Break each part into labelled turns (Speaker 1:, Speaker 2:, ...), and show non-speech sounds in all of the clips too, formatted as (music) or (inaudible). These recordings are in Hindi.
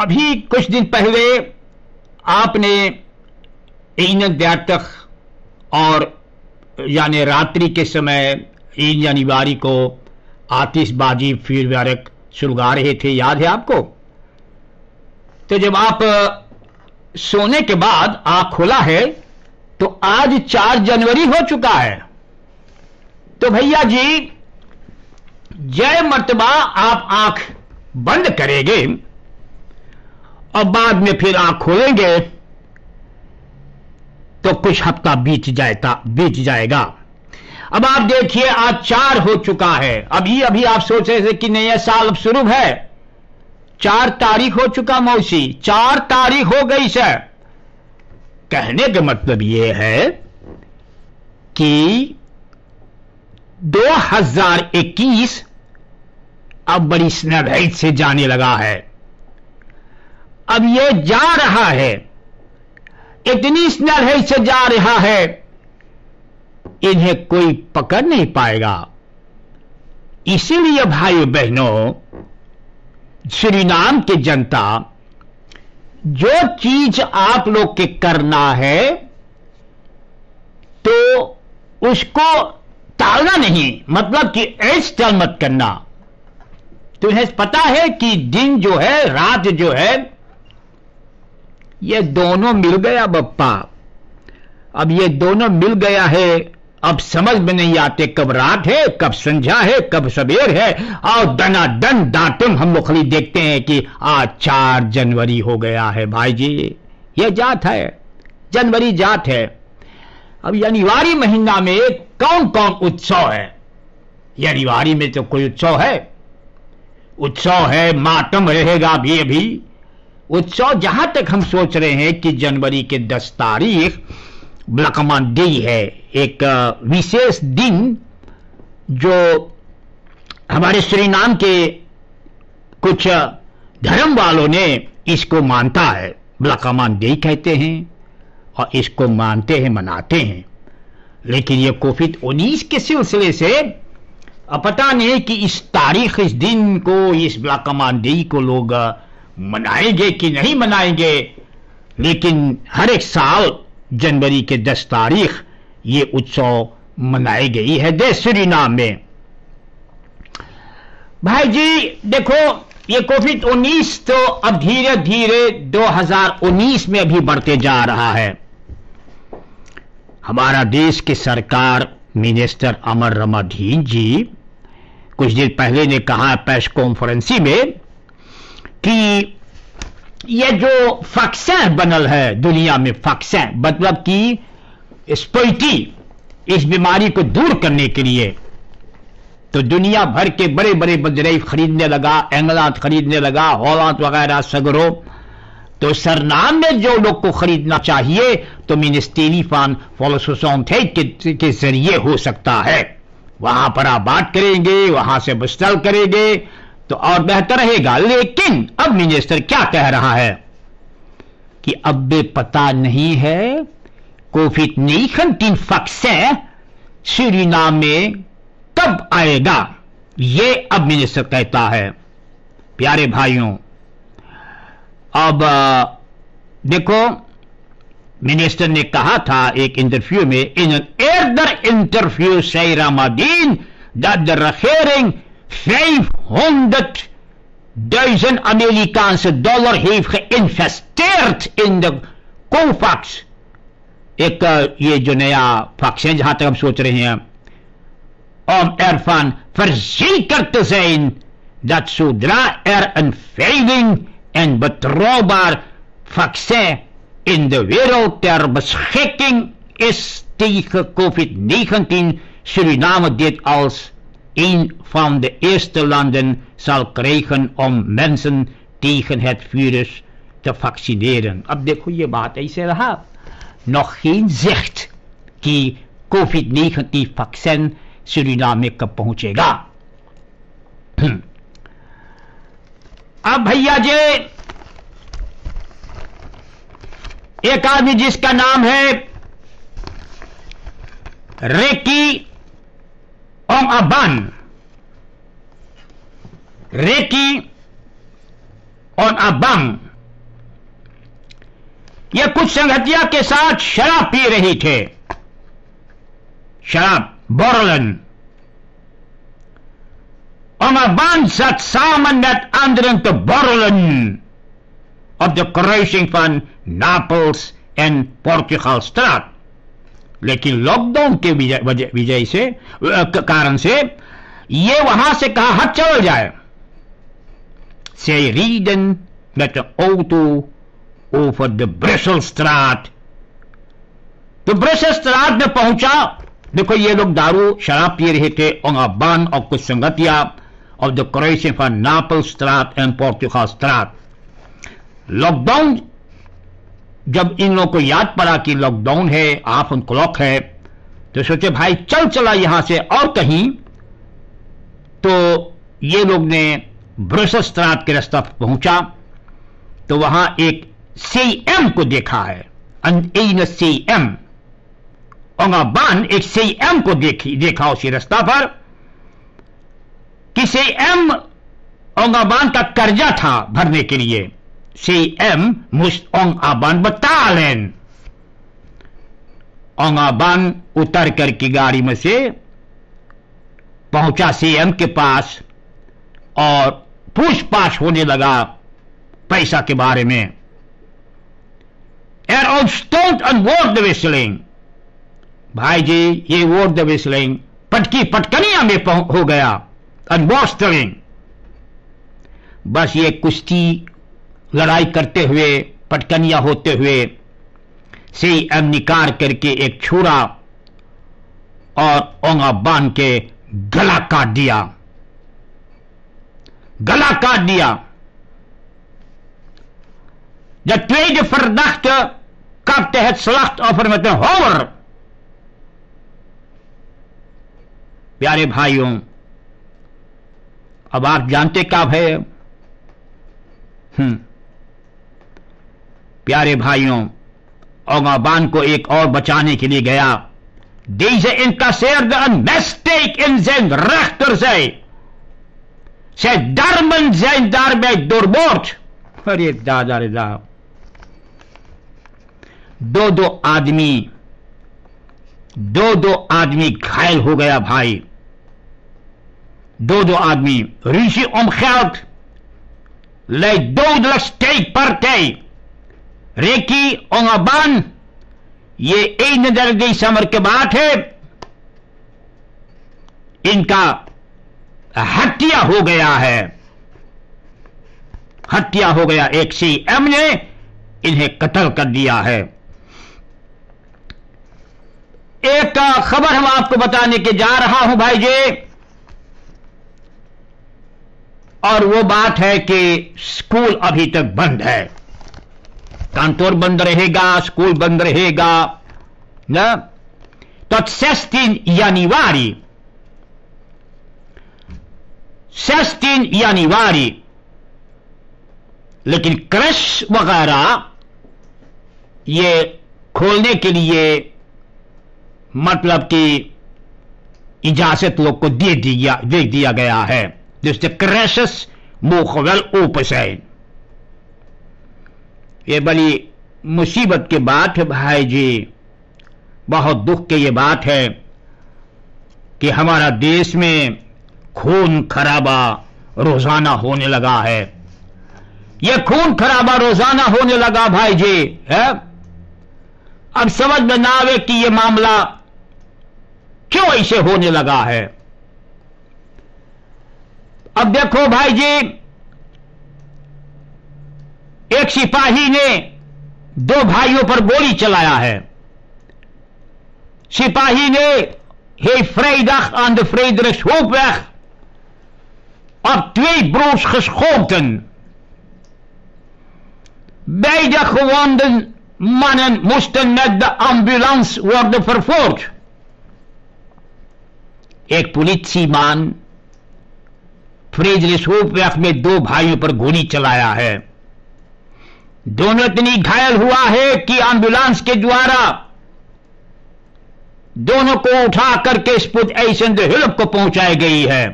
Speaker 1: अभी कुछ दिन पहले आपने ईन द्यातक और, यानी रात्रि के समय ईद यानी को आतिशबाजी फीरवारक सुलगा रहे थे। याद है आपको? तो जब आप सोने के बाद आँख खोला है तो आज चार जनवरी हो चुका है। तो भैया जी, जय मर्तबा आप आँख बंद करेंगे। और बाद में फिर आँख खोलेंगे तो कुछ हफ़्ता बीत जाएगा बीत जाएगा। अब आप देखिए, आज चार हो चुका है। अभी अभी आप सोच रहे थे कि नया साल अब शुरू है। चार तारीख हो चुका मौसी, चार तारीख हो गई सर कहने का मतलब यह है कि 2021 अब बड़ी स्नैप से जाने लगा है। अब यह जा रहा है। इतनी स्नैप से जा रहा है। इन्हें कोई पकड़ नहीं पाएगा। इसीलिए भाई बहनों, श्री नाम की जनता, जो चीज़ आप लोग के करना है तो उसको टालना नहीं। मतलब कि ऐस मत करना। तुम्हें पता है कि दिन जो है, रात जो है ये दोनों मिल गया बप्पा। अब ये दोनों मिल गया है, अब समझ में नहीं आते कब रात है, कब संध्या है, कब सवेर है। और दना दन दातुम हम लोग खाली देखते हैं कि आज चार जनवरी हो गया है भाई जी ये जात है, जनवरी जात है। अब यनिवारी महीना में कौन कौन उत्सव है? यनिवारी में तो कोई उत्सव है। उत्सव है, मातम रहेगा भी अभी उत्सव जहाँ तक हम सोच रहे हैं कि जनवरी के दस तारीख ब्लकमान डे है, एक विशेष दिन जो हमारे श्री नाम के कुछ धर्म वालों ने इसको मानता है। ब्लकामान डे कहते हैं और इसको मानते हैं, मनाते हैं। लेकिन ये कोविड उन्नीस के सिलसिले से पता नहीं कि इस तारीख, इस दिन को, इस ब्लाकमान डे को लोग मनाएँगे कि नहीं मनाएँगे? लेकिन हर एक साल जनवरी के 10 तारीख ये उत्सव मनाई गई है देश नाम में। भाई जी, देखो, ये कोविड 19 तो अब धीरे धीरे 2019 में भी बढ़ते जा रहा है। हमारा देश की सरकार मिनिस्टर अमर रमाधीन जी कुछ दिन पहले ने कहा प्रेस कॉन्फ्रेंसी में कि ये जो फक्सा बनल है दुनिया में फक्सा मतलब कि स्पोइटी, इस बीमारी को दूर करने के लिए तो दुनिया भर के बड़े बड़े बजरई खरीदने लगा, एंगलात खरीदने लगा, हॉलात वगैरह सगरो तो सरनाम में जो लोग को खरीदना चाहिए तो मिनिस्ट्री फान फॉलोसोन थे के ज़रिए हो सकता है। वहाँ पर आप बात करेंगे, वहाँ से बस्टल करेंगे तो और बेहतर रहेगा। लेकिन अब मिनिस्टर क्या कह रहा है? कि अब पता नहीं है कोविड नहीं नाइन्टीन फक्से सूरीनाम में कब आएगा? ये अब मिनिस्टर कहता है। प्यारे भाइयों, अब देखो मिनिस्टर ने कहा था एक इंटरव्यू में इन एर्दर इंटरव्यू से रामादीन दैट द regering 500.000 Amerikaanse dollar heeft geïnvesteerd in de COVAX. एक ये जो नया पक्ष है जहां तक हम सोच रहे हैं om ervan verzekerd te zijn dat zodra er een veilig en betrouwbaar vaccin in de wereld ter beschikking is tegen COVID-19, Suriname dit als een van de eerste landen zal krijgen om mensen tegen het virus te vaccineren. अब देखो ये बात ऐसे रहा nog geen zicht कि कोविड-19 वैक्सीन सुरीनाम में कब पहुंचेगा अब भैया जी एक आदमी जिसका नाम है recce Om Aban recce on Abang ये कुछ संगतिया के साथ शराब पी रही थे शराब बोरलन om een band zat samen met anderen te borrelen op de kruising van Napels en Portugalstraat. लेकिन लॉकडाउन के विजय से कारण से, ये वहाँ से कहा हट चल जाए। Rieden met de auto over de Brusselstraat. तो ब्रशस्त्रात में पहुँचा। देखो ये लोग दारू, शराब पी रहे थे ओंगाबान और कुछ संगतिया, और द क्रोएशियन फॉर नापल स्ट्राट एंड पोर्चुगल स्ट्राट लॉकडाउन जब इन लोगों को याद पड़ा कि लॉकडाउन है, आप उन क्लॉक है तो सोचे, भाई, चल चला यहाँ से और कहीं। तो ये लोग ने ब्रसस्त्रात के रास्ता पहुँचा तो वहाँ एक सी एम को देखा है सी एम बान एक सी एम को देखी, देखा उसी रास्ता पर कि सी एम ओंगाबान का कर्जा था भरने के लिए। सी एम मुस्त ओंग आबान बतालेन ओंगाबान उतर करके गाड़ी में से पहुँचा सीएम के पास और पूछपाछ होने लगा पैसा के बारे में एंड वोट द विस्लिंग भाई जी ये विस्लिंग पटकी पटकनिया में हो गया एंड वॉस्टरिंग बस ये कुश्ती लड़ाई करते हुए, पटकनिया होते हुए से एम निकार करके एक छुरा और ओंगा बाँध के गला काट दिया gala kaart dia. De tweede verdachte kapte het slachtoffer met een honger. प्यारे भाइयों, अब आप जानते क्या भय हम्म प्यारे भाइयों, औगाबान को एक और बचाने के लिए गया। दीजे इनका शेयर मेस्टेक इन जैन रेक्टर से। डरमन जैन दार में दुर्बोच अरे दादा रे दा दो दो आदमी, दो दो आदमी घायल हो गया भाई। दो दो आदमी, ऋषि ओम ख्याल ले दो लक्ष टेक पर टेक Ricky Ongaban ये एक समर के बात है। इनका हत्या हो गया है। हत्या हो गया एक सी एम ने, इन्हें कत्ल कर दिया है। एक खबर हम आपको बताने के जा रहा हूँ भाई जी। और वो बात है कि स्कूल अभी तक बंद है। कांतोर बंद रहेगा स्कूल बंद रहेगा न तो 16 januari 16 januari लेकिन क्रश वगैरह ये खोलने के लिए मतलब कि इजाज़त लोग को दे दिया दे दिया गया है जिससे क्रैशस मुखवल ओपस है ये बड़ी मुसीबत की बात है भाई जी। बहुत दुख की ये बात है कि हमारा देश में खून खराबा रोज़ाना होने लगा है। यह खून खराबा रोज़ाना होने लगा भाई जी, है? अब समझ में ना आवे कि यह मामला क्यों ऐसे होने लगा है। अब देखो भाई जी एक सिपाही ने दो भाइयों पर गोली चलाया है सिपाही ने हे vrijdag aan de Frederikshofweg op twee broers geschoten. Beide gewonden mannen moesten met de ambulance worden vervoerd. एक पुलिसीमान फ्रेजरिसोपवैफ में दो भाइयों पर गोली चलाया है दोनों इतनी घायल हुआ है कि एंबुलेंस के द्वारा दोनों को उठा करके स्पुत ऐसन हिलप को पहुंचाई गई है।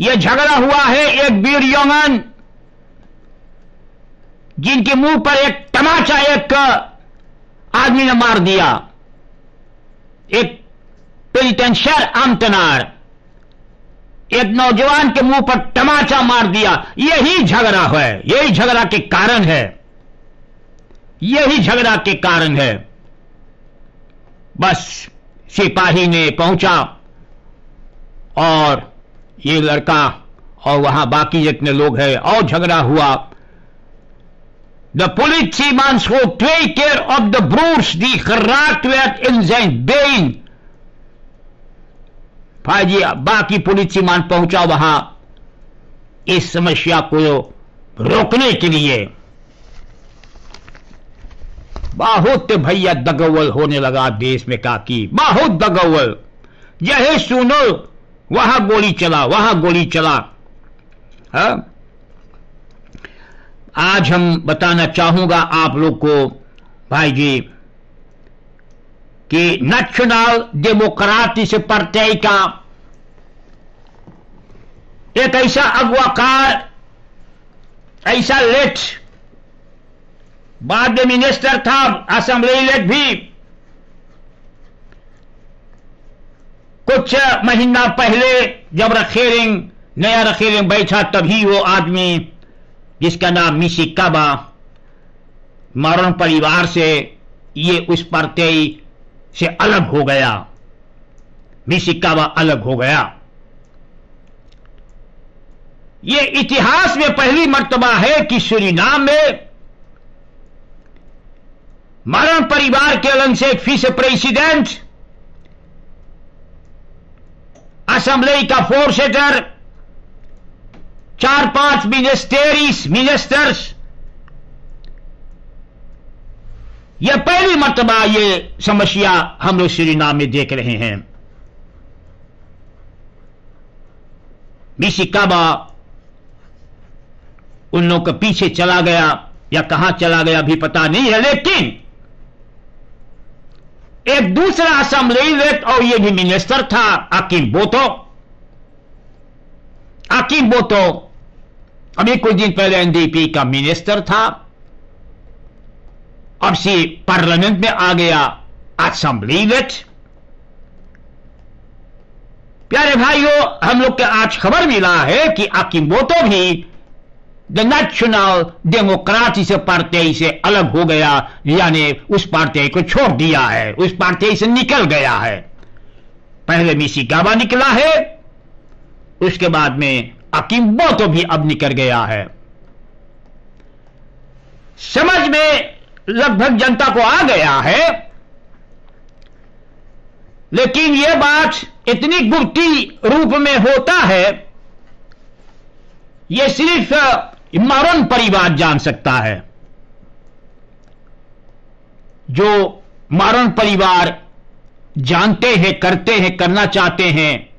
Speaker 1: यह झगड़ा हुआ है एक वीर यौमन जिनके मुँह पर एक तमाचा एक आदमी ने मार दिया। एक पेनिटेंशियर आमतनार। एक नौजवान के मुँह पर तमाचा मार दिया। यही झगड़ा है। यही झगड़ा के कारण है। यही झगड़ा के कारण है। बस सिपाही ने पहुँचा और ये लड़का और वहाँ बाकी जितने लोग हैं, और झगड़ा हुआ। The police politie schoot twee keer op de broers die geraakt werd in zijn been. भाई बाकी पुलिस मान पहुँचा वहाँ। इस समस्या को रोकने के लिए। बहुत भैया दगवल होने लगा देश में काकी। बहुत दगवल। यही सुनो, वहाँ गोली चला, वहाँ गोली चला। हा? आज हम बताना चाहूँगा आप लोग को भाई जी कि नेशनल डेमोक्रेटिक पार्टी का एक ऐसा अगवाकार ऐसा लेट, बाद में मिनिस्टर था असेंबली लेट भी। कुछ महीना पहले जब रखेरिंग, नया रखेरिंग बैठा, तभी वो आदमी, जिसका नाम मिसी काबा, मरण परिवार से ये उस पार्टी से अलग हो गया। मिसी काबा अलग हो गया। ये इतिहास में पहली मर्तबा है कि सुरीनाम में मरण परिवार के अलग से फ़ीस प्रेसिडेंट असेंबली का फोर सेटर चार पाँच मिनिस्टेरिस मिनिस्टर्स यह पहली मरतबा ये समस्या हम लोग श्रीनाम में देख रहे हैं। मिशिकाबा उन लोगों के पीछे चला गया या कहाँ चला गया भी पता नहीं है, लेकिन एक दूसरा असेंबली और ये भी मिनिस्टर था अकीम बोतो। अकीम बोतो अभी कुछ दिन पहले एनडीपी का मिनिस्टर था। अब से पार्लियामेंट में आ गया असेंबली विच प्यारे भाइयों, हम लोग के आज खबर मिला है कि अकीमोतो भी द नेशनल डेमोक्रेसी से पार्टी से अलग हो गया, यानी उस पार्टी को छोड़ दिया है, उस पार्टी से निकल गया है। पहले मिसी गाबा निकला है, उसके बाद में अकीम्बो तो भी अब निकल गया है। समझ में लगभग जनता को आ गया है, लेकिन यह बात इतनी गुप्ती रूप में होता है यह सिर्फ़ मरण परिवार जान सकता है। जो मरण परिवार जानते हैं, करते हैं, करना चाहते हैं,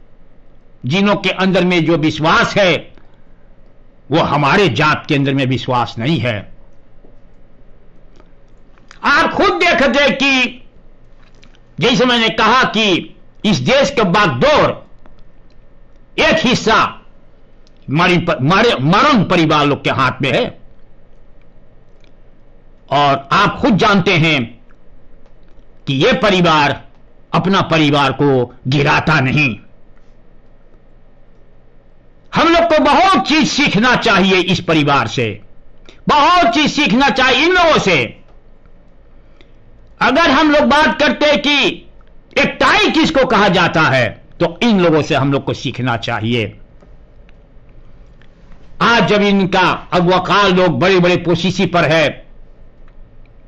Speaker 1: जिनों के अंदर में जो विश्वास है, वो हमारे जात के अंदर में विश्वास नहीं है। आप खुद देखते कि जैसे मैंने कहा कि इस देश के बागडोर एक हिस्सा मरण परिवार लोग के हाथ में है। और आप खुद जानते हैं कि यह परिवार अपना परिवार को गिराता नहीं। हम लोग को बहुत चीज़ सीखना चाहिए इस परिवार से। बहुत चीज़ सीखना चाहिए इन लोगों से। अगर हम लोग बात करते हैं कि एक टाई किसको कहा जाता है तो इन लोगों से हम लोग को सीखना चाहिए। आज जब इनका अगवाकार लोग बड़े बड़े पोशीसी पर है,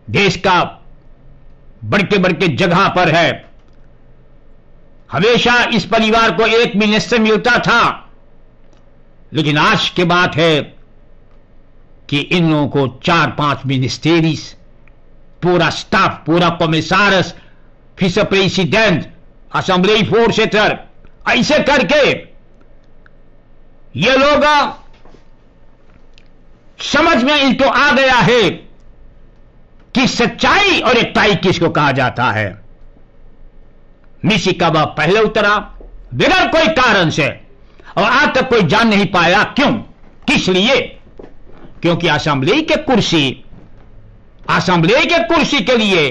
Speaker 1: देश का बड़के बड़के जगह पर है, हमेशा इस परिवार को एक मिनिस्टर मिलता था। लेकिन आज की बात है कि इन लोगों को चार पाँच मिनिस्टेरीज, पूरा स्टाफ, पूरा कमिसारस, फिस प्रेसिडेंट, असेंबली फोर्सेटर ऐसे करके ये लोग समझ में इनको आ गया है कि सच्चाई और एकताई किसको कहा जाता है। मिसी का पहले उतरा बिना कोई कारण से, और आज तक कोई जान नहीं पाया क्यों, किस लिए? क्योंकि असेंबली के कुर्सी, असेंबली के कुर्सी के लिए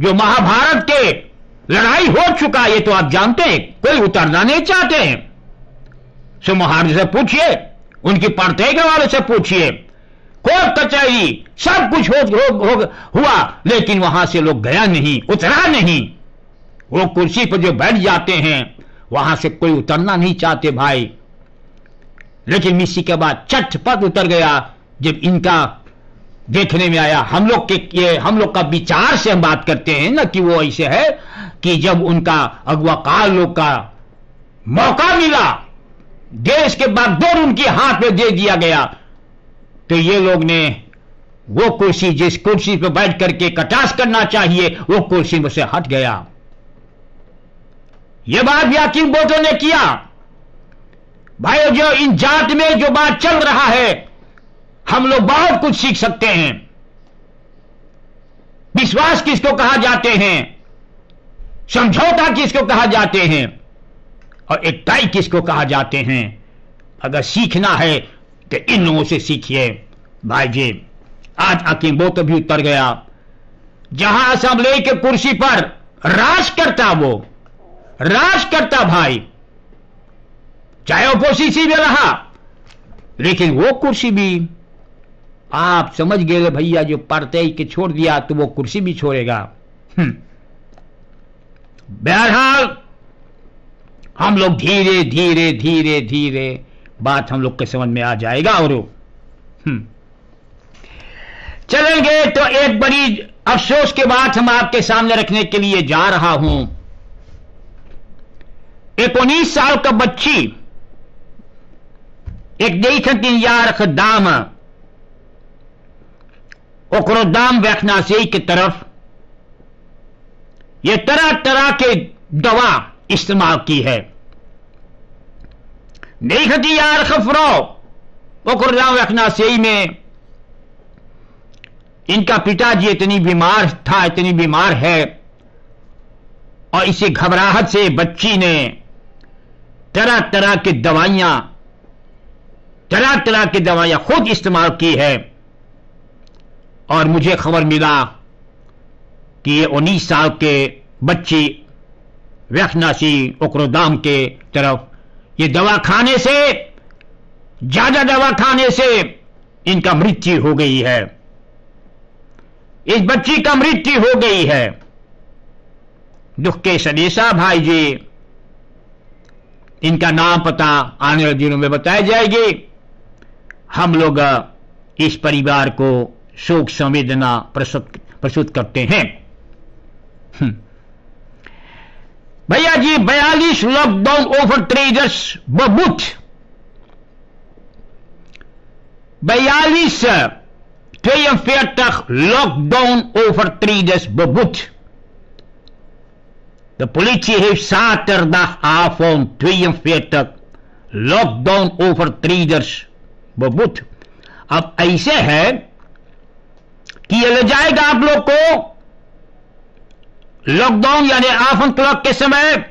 Speaker 1: जो महाभारत के लड़ाई हो चुका ये तो आप जानते हैं, कोई उतरना नहीं चाहते हैं। सो महाराज से पूछिए उनकी पढ़ते के वाले से पूछिए। कोर्ट कचहरी सब कुछ हो, हो, हो, हुआ लेकिन वहाँ से लोग गया नहीं उतरा नहीं। वो कुर्सी पर जो बैठ जाते हैं वहाँ से कोई उतरना नहीं चाहते भाई। लेकिन मिस्सी के बाद चटपट उतर गया जब इनका देखने में आया। हम लोग के ये हम लोग का विचार से हम बात करते हैं ना कि वो ऐसे है कि जब उनका अगवाकार लोग का मौका मिला देश के बागडोर उनके हाथ में दे दिया गया। तो ये लोग ने वो कुर्सी, जिस कुर्सी पर बैठ करके कटास करना चाहिए, वो कुर्सी में से हट गया। ये बात भी आकिम बोटो ने किया। भाई जो इन जात में जो बात चल रहा है, हम लोग बहुत कुछ सीख सकते हैं। विश्वास किसको कहा जाते हैं? समझौता किसको कहा जाते हैं? और एक टाई किसको कहा जाते हैं? अगर सीखना है तो इन लोगों से सीखिए। भाई जी आज अकीम वो तो भी उतर गया। जहाँ असेंबली के कुर्सी पर, राज करता वो। राज करता भाई। चाहे ओपोजिशन में रहा, लेकिन वो कुर्सी भी। आप समझ गए भैया, जो पढ़ते ही के छोड़ दिया तो वो कुर्सी भी छोड़ेगा। हम्म। बहरहाल हम लोग धीरे धीरे धीरे धीरे बात हम लोग के समझ में आ जाएगा और हम्म। चलेंगे तो एक बड़ी अफसोस के बात हम आपके सामने रखने के लिए जा रहा हूँ एक उन्नीस साल का बच्ची, एक देखती यार दाम, ओकरो दाम देखना से की तरफ़, ये तरह तरह के दवा इस्तेमाल की है। देखती यार खफरो ओकरो दाम देखना से में। इनका पिताजी इतनी बीमार था, इतनी बीमार है, और इसी घबराहट से बच्ची ने तरह तरह की दवाइयाँ तरह तरह की दवाइयाँ खुद इस्तेमाल की है। और मुझे खबर मिला कि ये उन्नीस साल के बच्ची व्यखनासी उक्रोदाम के तरफ़। ये दवा खाने से, ज़्यादा दवा खाने से इनका मृत्यु हो गई है। इस बच्ची का मृत्यु हो गई है। दुख के सदेशा भाई जी, इनका नाम पता आने वाले दिनों में बताया जाएगी। हम लोग इस परिवार को शोक संवेदना प्रस्तुत करते हैं। हम्म। भैया जी बयालीस लॉकडाउन ओवर ट्रेजर्स बुथ बयालीस तक लॉकडाउन ओवर ट्रेजर्स बुथ De politie heeft zaterdagavond 42 lockdown-overtreders beboet. अब ऐसे है कि ये ले जाएगा आप लोग को लॉकडाउन यानी आफन क्लॉक के समय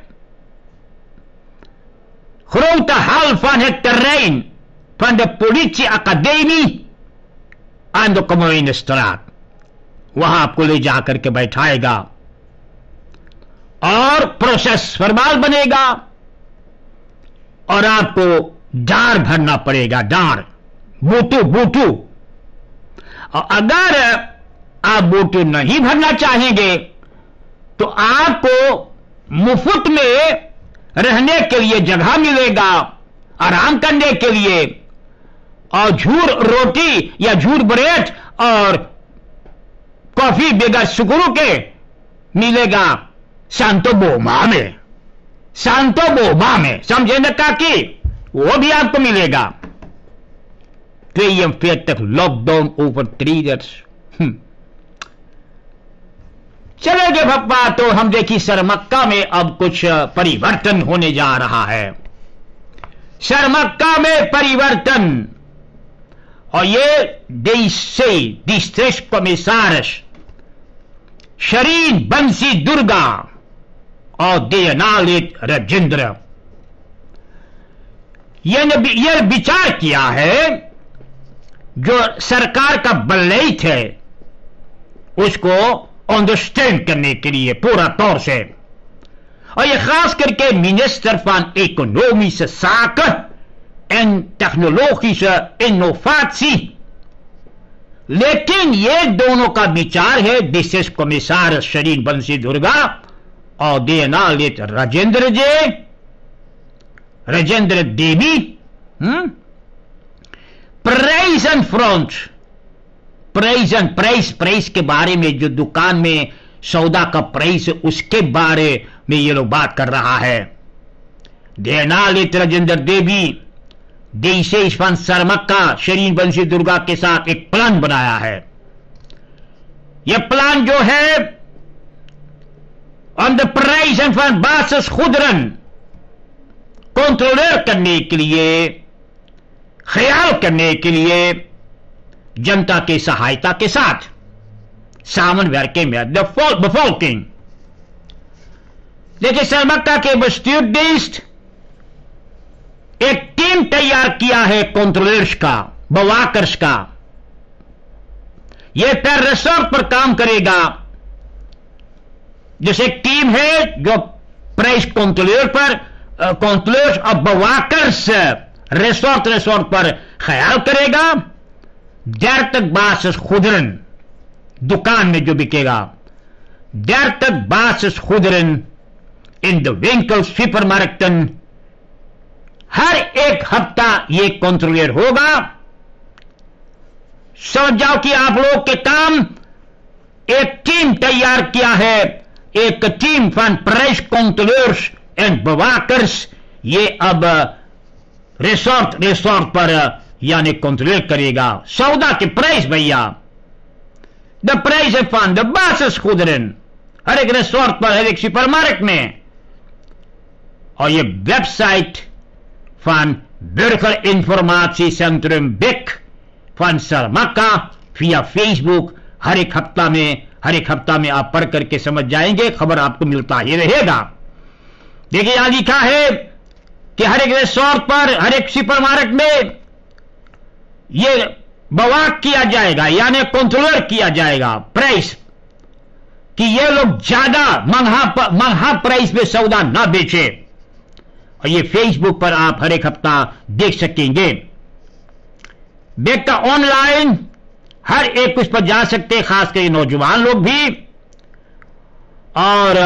Speaker 1: grote hal van het terrein van de politieacademie aan de Kommunestraat. वहाँ आपको ले जाकर के बैठाएगा। और प्रोसेस फरमाल बनेगा। और आपको डार भरना पड़ेगा, डार। बूटू बूटू। और अगर आप बूटू नहीं भरना चाहेंगे तो आपको मुफ़्त में रहने के लिए जगह मिलेगा, आराम करने के लिए। और झूर रोटी या झूर ब्रेड और कॉफ़ी बेगा सुकरू के मिलेगा। शांतो बोमा में, शांतो बोमा में, समझे न काकी? वो भी आपको मिलेगा। तक लॉकडाउन ओवर थ्री ईयर्स चलेगे भप्पा तो हम देखिए सरमक्का में अब कुछ परिवर्तन होने जा रहा है। सरमक्का में परिवर्तन। और ये देश से कमिश्नर शरीन बंसी दुर्गा। और देनालित रजिंद्र। यह विचार किया है, जो सरकार का बल्लेट है, उसको अंडरस्टैंड करने के लिए पूरा तौर से और ये खास करके मिनिस्टर फॉन इकोनॉमिस साकर en technologische innovatie. लेकिन ये दोनों का विचार है विशेष कमिश्नर शरीन बंसी दुर्गा और देनालित राजेंद्र जे Rajendra Devi price price and price price के बारे में जो दुकान में सौदा का प्राइस उसके बारे में ये लोग बात कर रहा है। देनालित राजेंद्र देवी, देशे इरफान का शरीन बंशी दुर्गा के साथ एक प्लान बनाया है। यह प्लान जो है on the price and for basis खुदरन controller करने के लिए, ख्याल करने के लिए जनता की सहायता के साथ। सावन वर्के में द बफॉल्किंग देखिए सरमक्का के बस्ट्यूडिस्ट एक टीम तैयार किया है कंट्रोलर्स का बवाकर्स का। यह पर रिसोर्ट पर काम करेगा। जैसे टीम है जो प्राइस कंट्रोलर पर कंट्रोलर्स और बवाकर्स रिसोर्ट रिसोर्ट पर ख्याल करेगा। देर तक बास खुदरन दुकान में जो बिकेगा। देर तक बास खुदरन इन द विंकल सुपर मार्केटन हर एक हफ़्ता ये कंट्रोलर होगा। समझ जाओ कि आप लोग के काम एक टीम तैयार किया है। एक टीम फन प्राइस कंट्रोलर्स एंड बवाकर्स ये अब रिसोर्ट रिसोर्ट पर यानी कंट्रोल करेगा। सौदा के प्राइस भैया। द प्राइस फन द बासिस खुदरन हर एक रिसोर्ट पर, हर एक सुपर मार्केट में। और ये website van Burgerinformatiecentrum BIC van सरमक्का फिया फेसबुक हर एक हफ़्ता में, हर एक हफ़्ता में आप पढ़ करके समझ जाएँगे, खबर आपको मिलता ही रहेगा। देखिए यहाँ लिखा है कि हर एक रिसोर्ट पर, हर एक सुपर मार्केट में ये बवाक किया जाएगा, यानी कंट्रोलर किया जाएगा प्राइस कि ये लोग ज़्यादा महँगा महँगा प्राइस में सौदा ना बेचे। और ये फेसबुक पर आप हर एक हफ़्ता देख सकेंगे। का ऑनलाइन हर एक उस पर जा सकते हैं खासकर नौजवान लोग भी। और,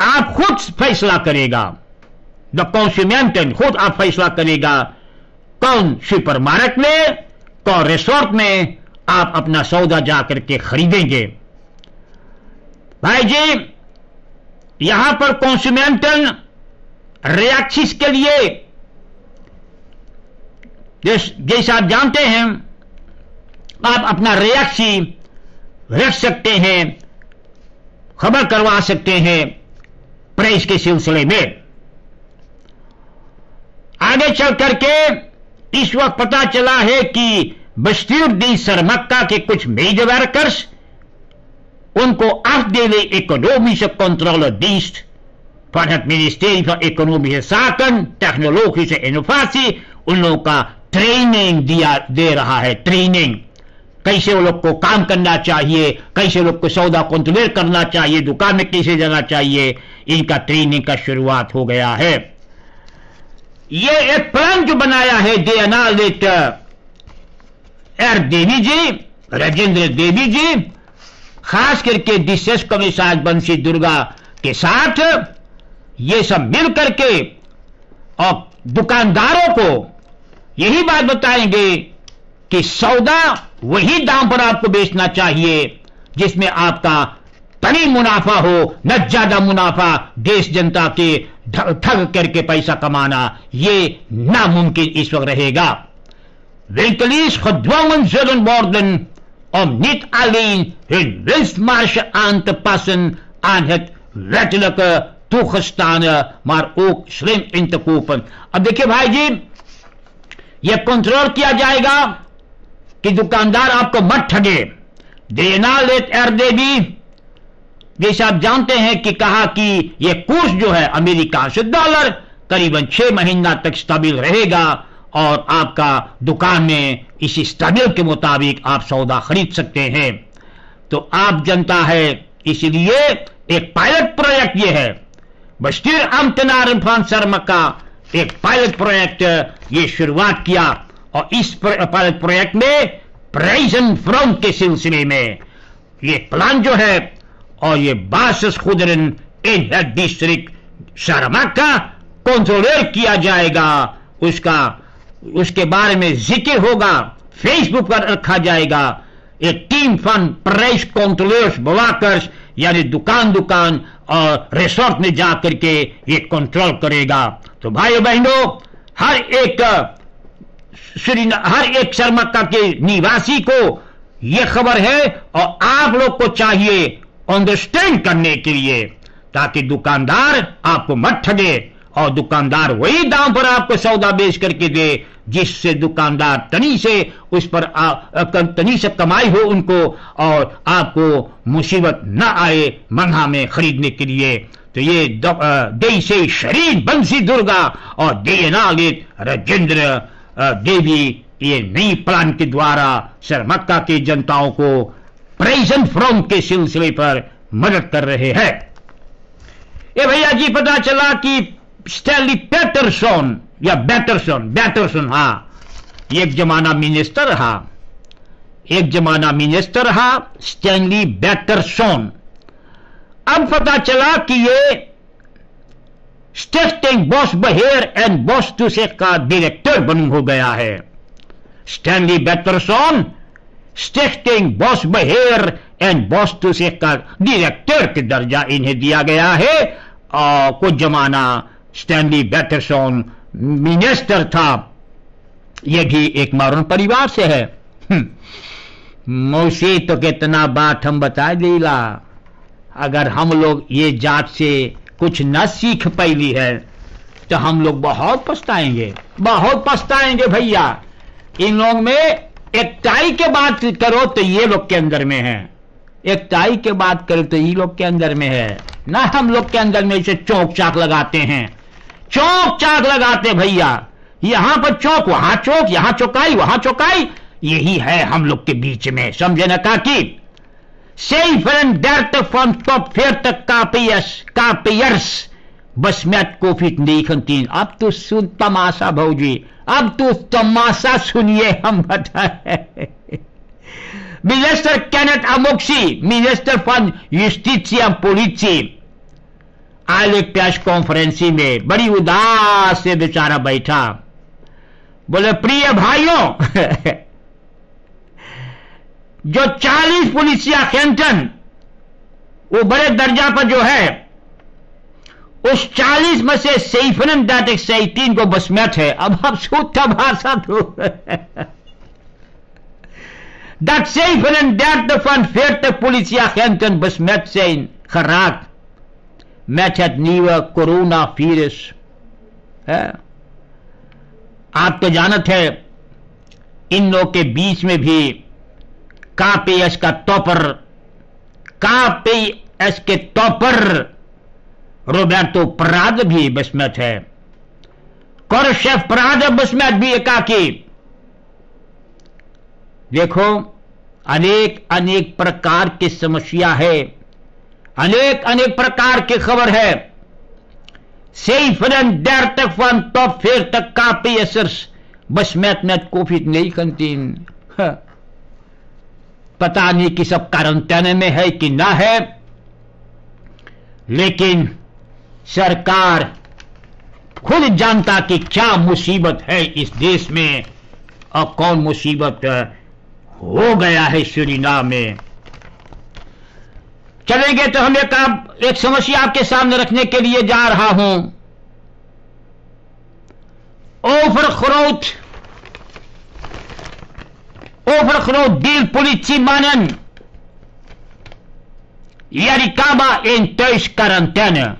Speaker 1: आप खुद फैसला करेगा। द कॉन्स्यूमेंटन खुद आप फैसला करेगा। कौन सुपर मार्केट में, कौन रिसोर्ट में आप अपना सौदा जाकर के खरीदेंगे? भाई जी, यहाँ पर कॉन्स्यूमेंटन रिएक्सिस के लिए, जैसा आप जानते हैं, आप अपना रिएक्सी रख सकते हैं, खबर करवा सकते हैं प्रेस के सिलसिले में। आगे चल करके इस वक्त पता चला है कि बस्तीउद्दीन सरमक्का के कुछ मेजर वर्कर्स उनको afdeling economische controle dienst van het ministerie van Economische Zaken, Technologische Innovatie, उन लोगों का ट्रेनिंग दिया दे रहा है ट्रेनिंग कैसे वो लोग को काम करना चाहिए कैसे लोग को सौदा कंट्रोल करना चाहिए दुकान में कैसे जाना चाहिए इनका ट्रेनिंग का शुरुआत हो गया है। ये एक प्लान जो बनाया है दे एर देवी जी, राजेंद्र देवी जी, खास करके डिस्ट्रिक्ट कमिश्नर बंशी दुर्गा के साथ, ये सब मिल करके और दुकानदारों को यही बात बताएँगे कि सौदा वही दाम पर आपको बेचना चाहिए, जिसमें आपका तनी मुनाफा हो, न ज़्यादा मुनाफा देश जनता के ठग करके पैसा कमाना ये नामुमकिन इस वक्त रहेगा Winkeliers gedwongen zullen worden om niet alleen hun winstmarge aan te passen aan het wettelijke toegestane maar ook slim in te kopen अब देखिए भाई जी यह कंट्रोल किया जाएगा कि दुकानदार आपको मत ठगे देना लेट एर दे भी जैसे आप जानते हैं कि कहा कि यह कोर्स जो है अमेरिका से डॉलर, करीबन छह महीना तक स्टेबल रहेगा और आपका दुकान में इसी स्टेबल के मुताबिक आप सौदा खरीद सकते हैं। तो आप जनता है, इसलिए एक पायलट प्रोजेक्ट ये है। बस्तीर अमतनार इरफान शर्मा का एक पायलट प्रोजेक्ट ये शुरुआत किया और इस पायलट प्रोजेक्ट में प्रेजेंट फ्रंट के सिलसिले में ये प्लान जो है और ये खुदरन इन डिस्ट्रिक्ट शर्मा का कंट्रोलर किया जाएगा। उसका, उसके बारे में ज़िक्र होगा फेसबुक पर रखा जाएगा। एक टीम फंड प्राइस कंट्रोलर्स ब्लॉकर्स यानी दुकान दुकान और रिसोर्ट में जाकर के ये कंट्रोल करेगा। तो भाइयों बहनों, हर एक हर एक शर्मक्का के निवासी को यह खबर है और आप लोग को चाहिए अंडरस्टैंड करने के लिए ताकि दुकानदार आपको मत ठगे और दुकानदार वही दाम पर आपको सौदा बेच करके दे जिससे दुकानदार तनी से उस पर आ, तनी से कमाई हो उनको और आपको मुसीबत न आए मंगा में खरीदने के लिए। तो ये दे से शरीर बंसी दुर्गा और देनालित राजेंद्र देवी ये नई प्लान के द्वारा सर मक्का की जनताओं को प्रेजेंट फ्रॉम के सिलसिले पर मदद कर रहे हैं। ये भैया जी, पता चला कि स्टैली पैटरसन या बैटरसन बैटरसन हा, एक जमाना मिनिस्टर रहा। एक जमाना मिनिस्टर रहा स्टैनली बैटरसन अब पता चला कि ये स्टेटिंग बॉस बहेर एंड बॉस टूसे का डायरेक्टर बन हो गया है। स्टैनली बैटरसन स्टेटिंग बॉस बहेर एंड बॉस टूसे का डायरेक्टर के दर्जा इन्हें दिया गया है और कुछ जमाना स्टैनली बैटरसोन मिनिस्टर था यह भी एक मारून परिवार से है मौसी तो कितना बात हम बता दिला अगर हम लोग ये जात से कुछ न सीख पैली है तो हम लोग बहुत पछताएँगे बहुत पछताएँगे भैया इन लोग में एक टाई के बात करो तो ये लोग के अंदर में है। एक टाई के बात करो तो ये लोग के अंदर में है। ना हम लोग के अंदर में इसे चौक चाक लगाते हैं। चौक चाक लगाते भैया। यहाँ पर चौक, वहाँ चौक, यहाँ चौकाई, वहाँ चौकाई। यही है हम लोग के बीच में, समझे ना काकी? Zeven dertig van 40 KPS, KPers besmet COVID-19. अब तो सुन तमाशा भाजी अब तो तमाशा सुनिए हम बताए मिनिस्टर कैनेट अमोक्सी मिनिस्टर फॉर जुस्टिशिया पोलिसी आज एक प्रेस कॉन्फ्रेंसी में बड़ी उदास से बेचारा बैठा बोले प्रिय भाइयों (laughs) जो 40 पुलिसिया कैंटन वो बड़े दर्जा पर जो है उस चालीस में से सैफन एक सही तीन को बसमैट है। अब आप सूत्र भाषा तो डाट से फन डाट द फन फेर तक पुलिसिया खेमतन बस मैट से इन खराक। मैट है नीव, कोरोना फीरस आप तो जानत है, इन लोग के बीच में भी कापे एस का टॉपर कापे एस के टॉपर रोबर्टो पराद भी बसमत है। कौरशेफ पराद बसमत भी एकाकी। देखो, अनेक अनेक प्रकार की समस्या है। अनेक अनेक प्रकार की खबर है। सही फलन देर तक फन टॉप फेर तक कापी असर बस मैथ मैथ कोविड नहीं कंटीन पता नहीं कि सब क्वारंटाइन में है कि ना है। लेकिन सरकार खुद जानता कि क्या मुसीबत है इस देश में और कौन मुसीबत हो गया है सुरीनाम में चलेंगे तो हम एक आप, एक समस्या आपके सामने रखने के लिए जा रहा हूँ overgroot overgroot deel politiemannen Yarikaba in thuisquarantaine.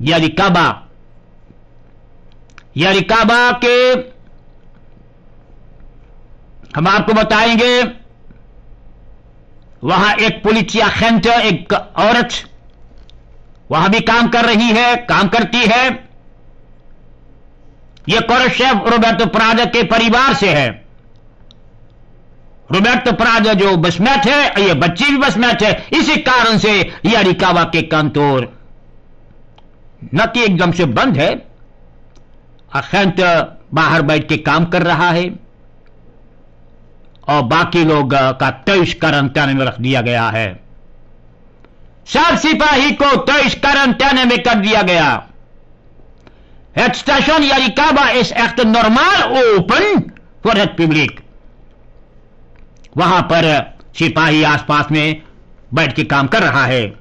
Speaker 1: Yarikaba. Yarikaba के हम आपको बताएँगे, वहाँ एक पुलिसिया खेंटर एक औरत वहाँ भी काम कर रही है, काम करती है यह कोरशेफ रोबर्टो प्राजा के परिवार से है रोबर्टो प्राजो जो बसमैट है, ये बच्ची भी बसमैट है, इसी कारण से यारिकावा के कंतोर न कि एकदम से बंद है। अखंत बाहर बैठ के काम कर रहा है। और बाकी लोग का तेईस करंटाने में रख दिया गया है। सब सिपाही को तेईस करंटाने में कर दिया गया। हेड स्टेशन यारिकावा इस act normal open for public वहाँ पर सिपाही आसपास में बैठ के काम कर रहा है।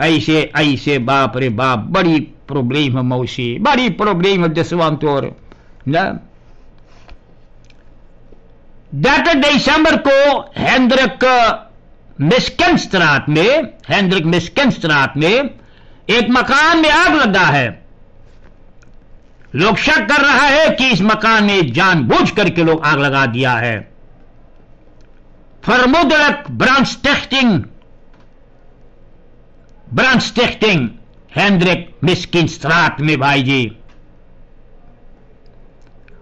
Speaker 1: ऐसे ऐसे बाप रे बाप, बड़ी प्रॉब्लम है मौसी, बड़ी प्रॉब्लम है जसवंत और दस दिसंबर को हैंड्रिक मिस्केंस्ट्रात में हैंड्रिक मिस्केंस्ट्रात में एक मकान में आग लगा है लोग शक कर रहा है कि इस मकान में जानबूझ करके लोग आग लगा दिया है फरमुदरक ब्रांच brandstichting. Brandstichting. Hendrik Miskinstraat में भाई जी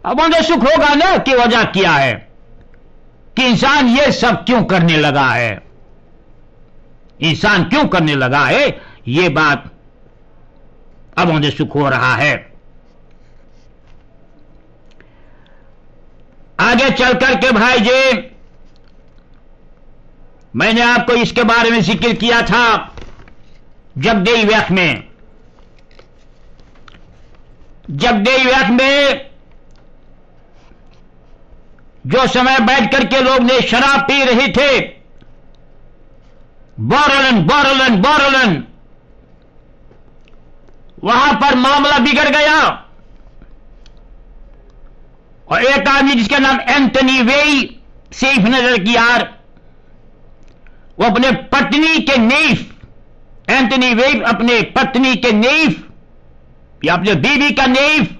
Speaker 1: अब उन्हें सुख होगा ना कि वजह क्या है? कि इंसान ये सब क्यों करने लगा है? इंसान क्यों करने लगा है? ये बात अब उन्हें सुख हो रहा है। आगे चल करके भाई जी मैंने आपको इसके बारे में ज़िक्र किया था। जगदेई व्यक्त में। जगदेई व्यक्त में जो समय बैठ करके लोग ने शराब पी रहे थे, बोरलन बोरलन बोरलन, वहाँ पर मामला बिगड़ गया। और एक आदमी जिसका नाम एंथनी वेई सेफ़ नज़र की यार वो अपने पत्नी के नीफ एंटनी वेब अपने पत्नी के नेफ या अपने बीवी का नेफ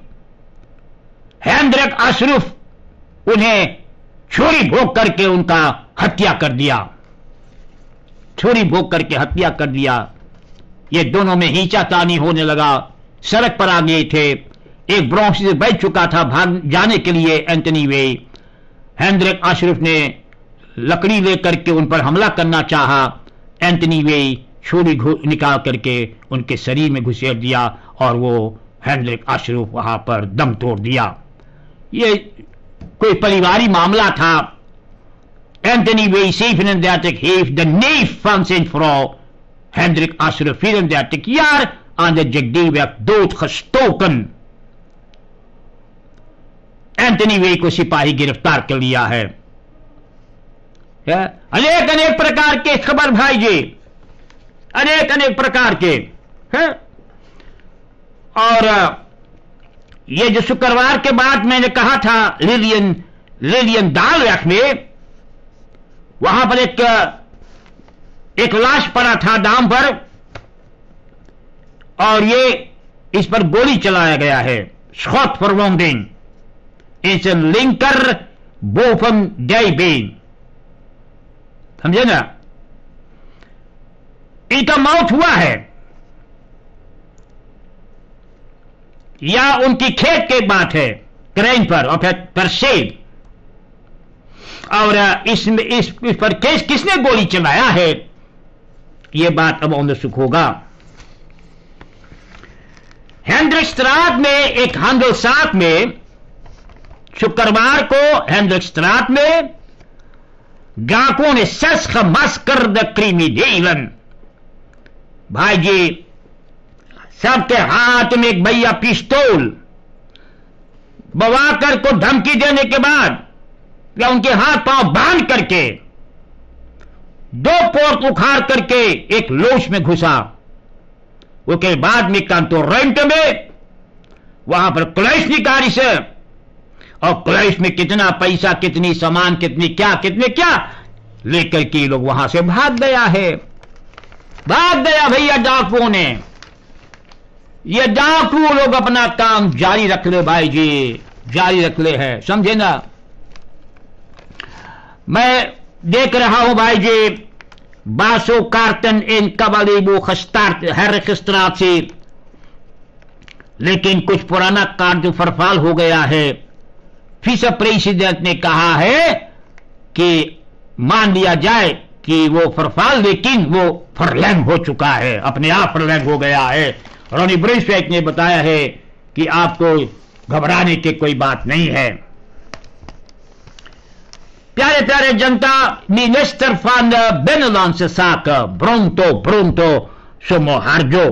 Speaker 1: हैंड्रक अशरुफ उन्हें छुरी भोग करके उनका हत्या कर दिया। छुरी भोग करके हत्या कर दिया। ये दोनों में हीचा तानी होने लगा। सड़क पर आ गए थे। एक ब्रॉन्स से बैठ चुका था भाग जाने के लिए एंटनी वे। हैंड्रिक अशरफ ने लकड़ी लेकर के उन पर हमला करना चाहा। एंटनी वे छुरी निकाल करके उनके शरीर में घुसेर दिया और वो हैंड्रिक अशरूफ वहाँ पर दम तोड़ दिया। ये कोई परिवारी मामला था। एंटनी वे 34 jaar aan de Jagdee werd doodgestoken. Antony वे को सिपाही गिरफ़्तार कर लिया है। अनेक अनेक प्रकार के खबर भाई जी। अनेक अनेक प्रकार के, है? और ये जो शुक्रवार के बाद मैंने कहा था लिलियन लिलियन दाल रख में वहाँ पर एक एक लाश पड़ा था दाम पर, और ये इस पर गोली चलाया गया है शॉट फॉर वॉन्डिंग इस लिंकर बोफम बेन समझे ना? इनका मौत हुआ है। या उनकी खेत के बात है क्राइम पर और पर सेव और इसमें इस, इस पर केस किसने गोली चलाया है? यह बात अब उन्हें सुख होगा। हैंड्रिक्स्ट्रात में एक हंडल सात में शुक्रवार को हैंड्रिक्स्ट्रात में डाकुओं ने सस खमस कर द क्रीमी देवन। भाई जी सबके हाथ में एक भैया पिस्तौल। बवाकर को धमकी देने के बाद या उनके हाथ पाँव बाँध करके दो पोर्ट उखाड़ करके एक लोच में घुसा। उसके बाद में कांतो रेंट में, वहाँ पर पुलिस निकारी से, और पुलिस में कितना पैसा, कितनी सामान, कितनी क्या, कितने क्या, लेकर के लोग वहाँ से भाग गया है। भाग गया भैया डाकुओं ने। ये डाकू लोग अपना काम जारी रख ले भाई जी, जारी रख ले है, समझे ना? मैं देख रहा हूँ भाई जी, बासो, कार्टन इन कबलीबू खस्तार, हर खिस्तरात से। लेकिन कुछ पुराना कार्ड फरफाल हो गया है, फिर प्रेसिडेंट ने कहा है कि मान लिया जाए कि वो फरफाल लेकिन वो फरलैंग हो चुका है, अपने आप फरलैंग हो गया है। रोनी ब्रिस्वेक ने बताया है कि आपको घबराने की कोई बात नहीं है। प्यारे प्यारे जनता minister van de Binnenlandse Zaken ब्रोंटो ब्रोंटो सुमो हारजो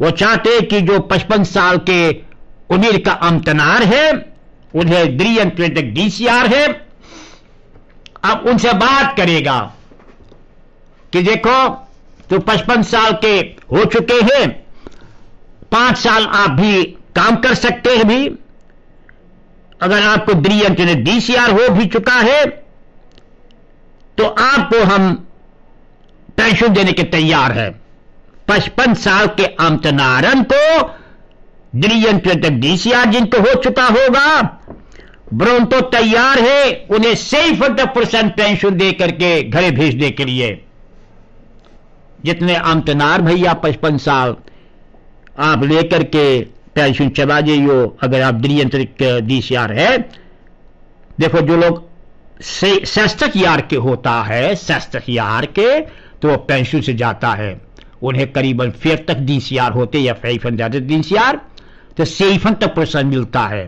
Speaker 1: वो चाहते कि जो पचपन साल के उम्र का अमतनार है, उन्हें ड्रीएन डीसीआर है, अब उनसे बात करेगा। कि देखो तो पचपन साल के हो चुके हैं, पाँच साल आप भी काम कर सकते हैं भी। अगर आपको डी डीसीआर हो भी चुका है तो आपको हम पेंशन देने के तैयार है। पचपन साल के आमतनारन को डी डीसीआर जिनको हो चुका होगा ब्रोन तो तैयार है, उन्हें सिर्फ़ परसेंट पेंशन दे करके घरे भेजने के लिए। जितने भैया पचपन साल, आप लेकर के पेंशन चला जाइयो, अगर आप दियंत्रिक डीसीआर है। देखो, जो लोग सस्तक यार के होता है सस्तक यार के तो वो पेंशन से जाता है। उन्हें करीबन फिर तक डीसीआर होते या फैफन जाते डीसीआर तो सेफन तक परसेंट मिलता है।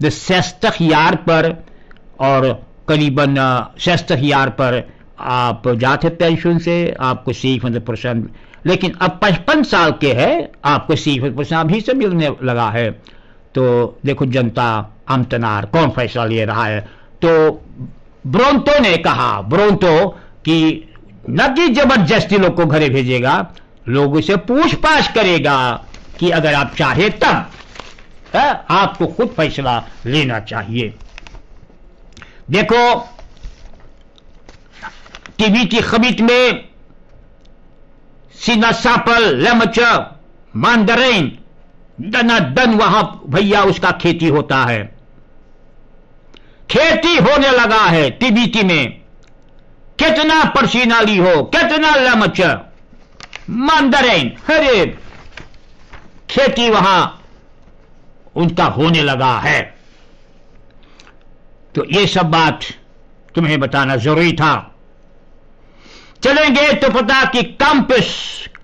Speaker 1: तो सस्तक यार पर और करीबन सस्तक यार पर आप जाते पेंशन से आपको सी परसेंट लेकिन अब पचपन साल के हैं आपको सी परसेंट अभी से मिलने लगा है। तो देखो जनता अमतनार कौन फैसला ले रहा है? तो ब्रोंटो ने कहा ब्रोंतो कि न कि ज़बरदस्ती लोग को घरे भेजेगा लोगों से पूछपाछ करेगा कि अगर आप चाहे तब है, आपको खुद फैसला लेना चाहिए। देखो टीवी की खबीत में सीना सापल, लेमच, मांदरेन, दना दन वहाँ भैया उसका खेती होता है। खेती होने लगा है टीबीटी में। कितना परसीना ली हो, कितना लमच, मांदरेन हरे खेती वहाँ उनका होने लगा है। तो ये सब बात तुम्हें बताना ज़रूरी था। चलेंगे तो पता कि कैंपस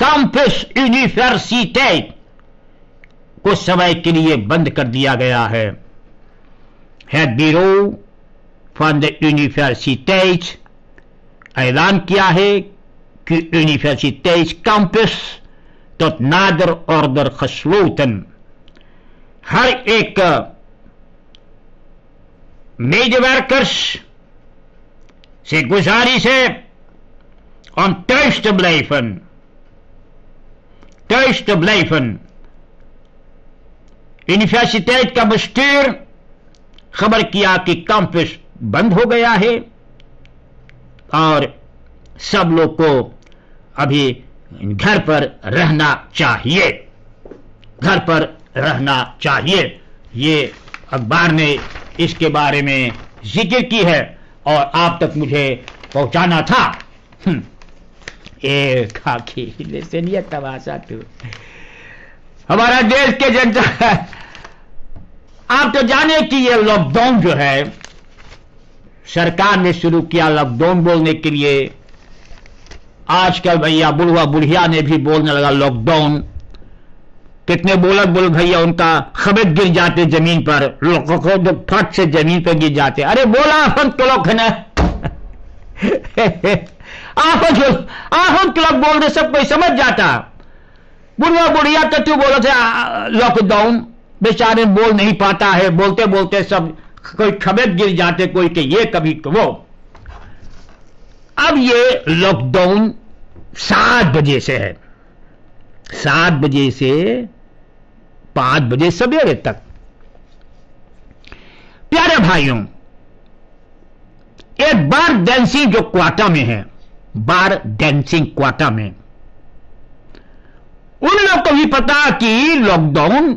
Speaker 1: कैंपस यूनिवर्सिटी कुछ समय के लिए बंद कर दिया गया है। Head bureau for the universities ऐलान किया है कि यूनिवर्सिटीज कैंपस तो नादर ऑर्डर खसलोतन हर एक मेज वर्कर्स से गुजारिश है om thuis te blijven. Thuis te blijven. University का bestuur खबर किया कि कैंपस बंद हो गया है और सब लोग को अभी घर पर रहना चाहिए घर पर रहना चाहिए ये अखबार ने इसके बारे में ज़िक्र की है और आप तक मुझे पहुंचाना था। तमाशा तू। हमारा देश के जनता आप तो जाने कि ये लॉकडाउन जो है, सरकार ने शुरू किया लॉकडाउन बोलने के लिए। आजकल भैया बुढ़वा बुढ़िया ने भी बोलने लगा लॉकडाउन कितने बोलक बोल भैया, उनका खबत गिर जाते ज़मीन पर, लोगों को फट से ज़मीन पर गिर जाते। अरे बोला, हम तो लोग (laughs) क्लब बोल रहे सब कोई समझ जाता। बुढ़िया बुढ़िया तो तू बोलो थे लॉकडाउन बेचारे बोल नहीं पाता है। बोलते बोलते सब, कोई खबर गिर जाते, कोई के ये, कभी वो। अब ये लॉकडाउन सात बजे से है। सात बजे से पाँच बजे सवेरे तक। प्यारे भाइयों, एक बार डेंसिंग जो क्वाटा में है बार डेंसिंग क्वार्टर में। उन लोग को भी पता कि लॉकडाउन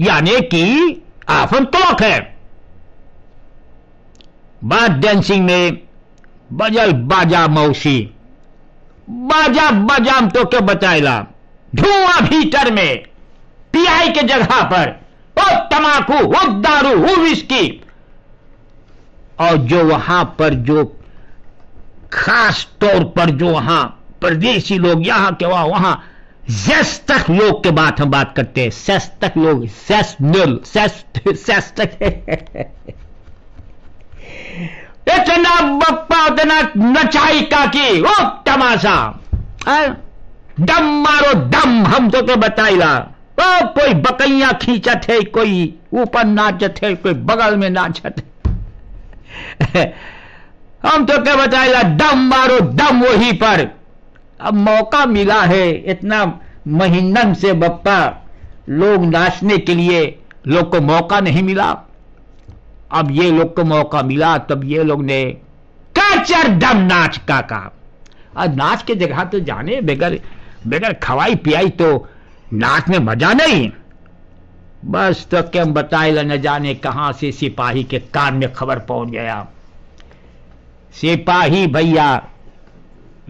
Speaker 1: यानी कि आफन तोक है। बार डेंसिंग में बजल बाजा मौसी, बाजा बाजाम तो क्या बताएला धुआँ भीतर में पियाई के जगह पर वो तमाकू वो दारू वो विस्की और जो वहाँ पर जो खास तौर पर जो वहाँ परदेशी लोग यहाँ के वहाँ वहाँ तक लोग के बात हम बात करते हैं। तक लोग सेस नुल सेस तक इतना बप्पा उतना नचाई का की वो तमाशा दम मारो दम हम तो के बताइला। ओ कोई बकैया खींचत है कोई ऊपर नाचत है कोई बगल में नाचत है। (laughs) हम तो क्या बताइला दम मारो, दम वही पर। अब मौका मिला है इतना महीनन से बप्पा, लोग नाचने के लिए, लोग को मौका नहीं मिला। अब ये लोग को मौका मिला, तब ये लोग ने काचर दम नाच का कहा और नाच के जगह तो जाने, बगैर बगैर खवाई पियाई तो नाच में मज़ा नहीं। बस तो क्या बताए, न जाने कहाँ से सिपाही के कान में खबर पहुँच गया। सिपाही भैया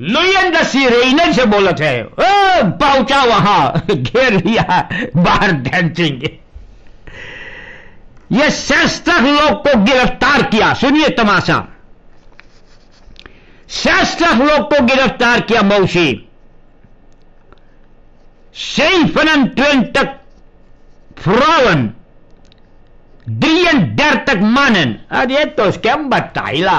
Speaker 1: लुयन रेनर से बोलत है पहुँचा वहाँ घेर लिया बाहर ढेंचेंगे ये शस्त्र लोग को गिरफ़्तार किया सुनिए तमाशा। शस्त्र लोग को गिरफ़्तार किया मौसी। ट्रेन तक फ्रोवन twentig vrouwen, 33 mannen. अरे तो क्या बताइला।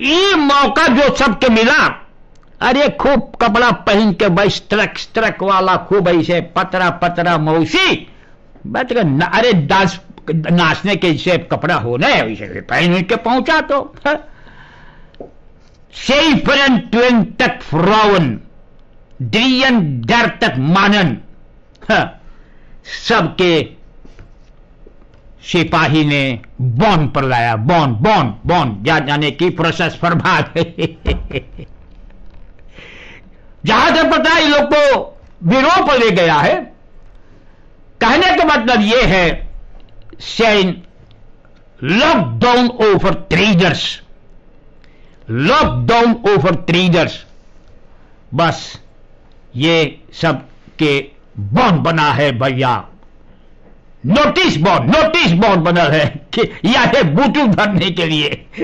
Speaker 1: ये मौका जो सबके मिला। अरे खूब कपड़ा पहन के भाई स्ट्रक स्ट्रक वाला खूब ऐसे पतरा पतरा मौसी। बच अरे डांस नाचने के जैसे कपड़ा होना है वैसे पहन के पहुँचा तो। Zeven twentig vrouwen ड्रियन डर तक मानन। सबके सिपाही ने बॉन पर लाया, बॉन बॉन बॉन जा जाने की प्रोसेस पर भाग जहाँ से पता है लोग को विरोह पर ले गया है। कहने का मतलब यह है Sen lockdown over traders lockdown over traders बस, ये सब के बॉन्ड बना है, भैया। नोटिस बोर्ड नोटिस बोर्ड बनल है कि यह बूटू भरने के लिए। (laughs)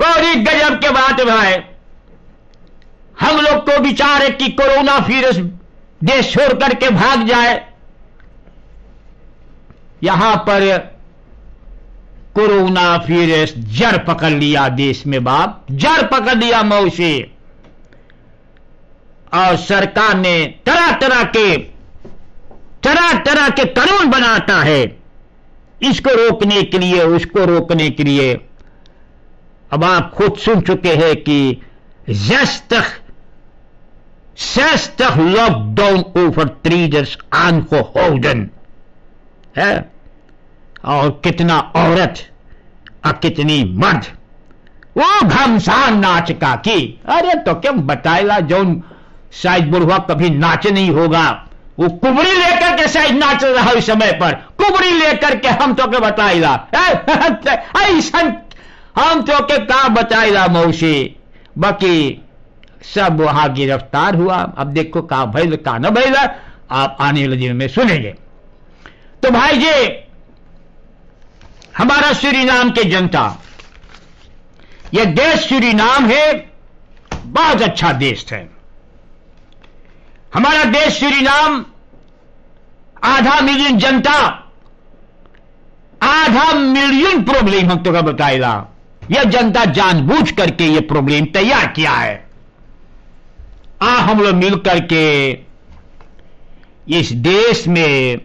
Speaker 1: बड़ी गजब के बात भाई। हम लोग को विचार है कि कोरोना फिर देश छोड़ करके भाग जाए। यहाँ पर कोरोना फिर जड़ पकड़ लिया देश में बाप। जड़ पकड़ लिया मौसी। और सरकार ने तरह तरह के तरह तरह के कानून बनाता है। इसको रोकने के लिए, उसको रोकने के लिए अब आप खुद सुन चुके हैं कि जस्तख zestig lockdown over traders aangehouden है? और कितना औरत और कितनी मर्द। वो घमसान नाच का की, अरे तो क्या बताएगा जो शायद बुढ़वा कभी नाच नहीं होगा? वो कुबड़ी लेकर के शायद नाच रहा उस समय पर। कुबड़ी लेकर के हम तो के बताइला (laughs) ऐसा हम तो के का बताइला मौसी? बाकी सब वहाँ गिरफ़्तार हुआ। अब देखो का भैल, का न भैल, आप आने वाले दिन में सुनेंगे। तो भाई जी हमारा श्री नाम के जनता, यह देश श्री नाम है, बहुत अच्छा देश है। हमारा देश श्री नाम आधा मिलियन जनता, आधा मिलियन प्रॉब्लम हम तो बताएगा यह जनता जानबूझ करके यह प्रॉब्लम तैयार किया है। आ हम लोग मिल करके इस देश में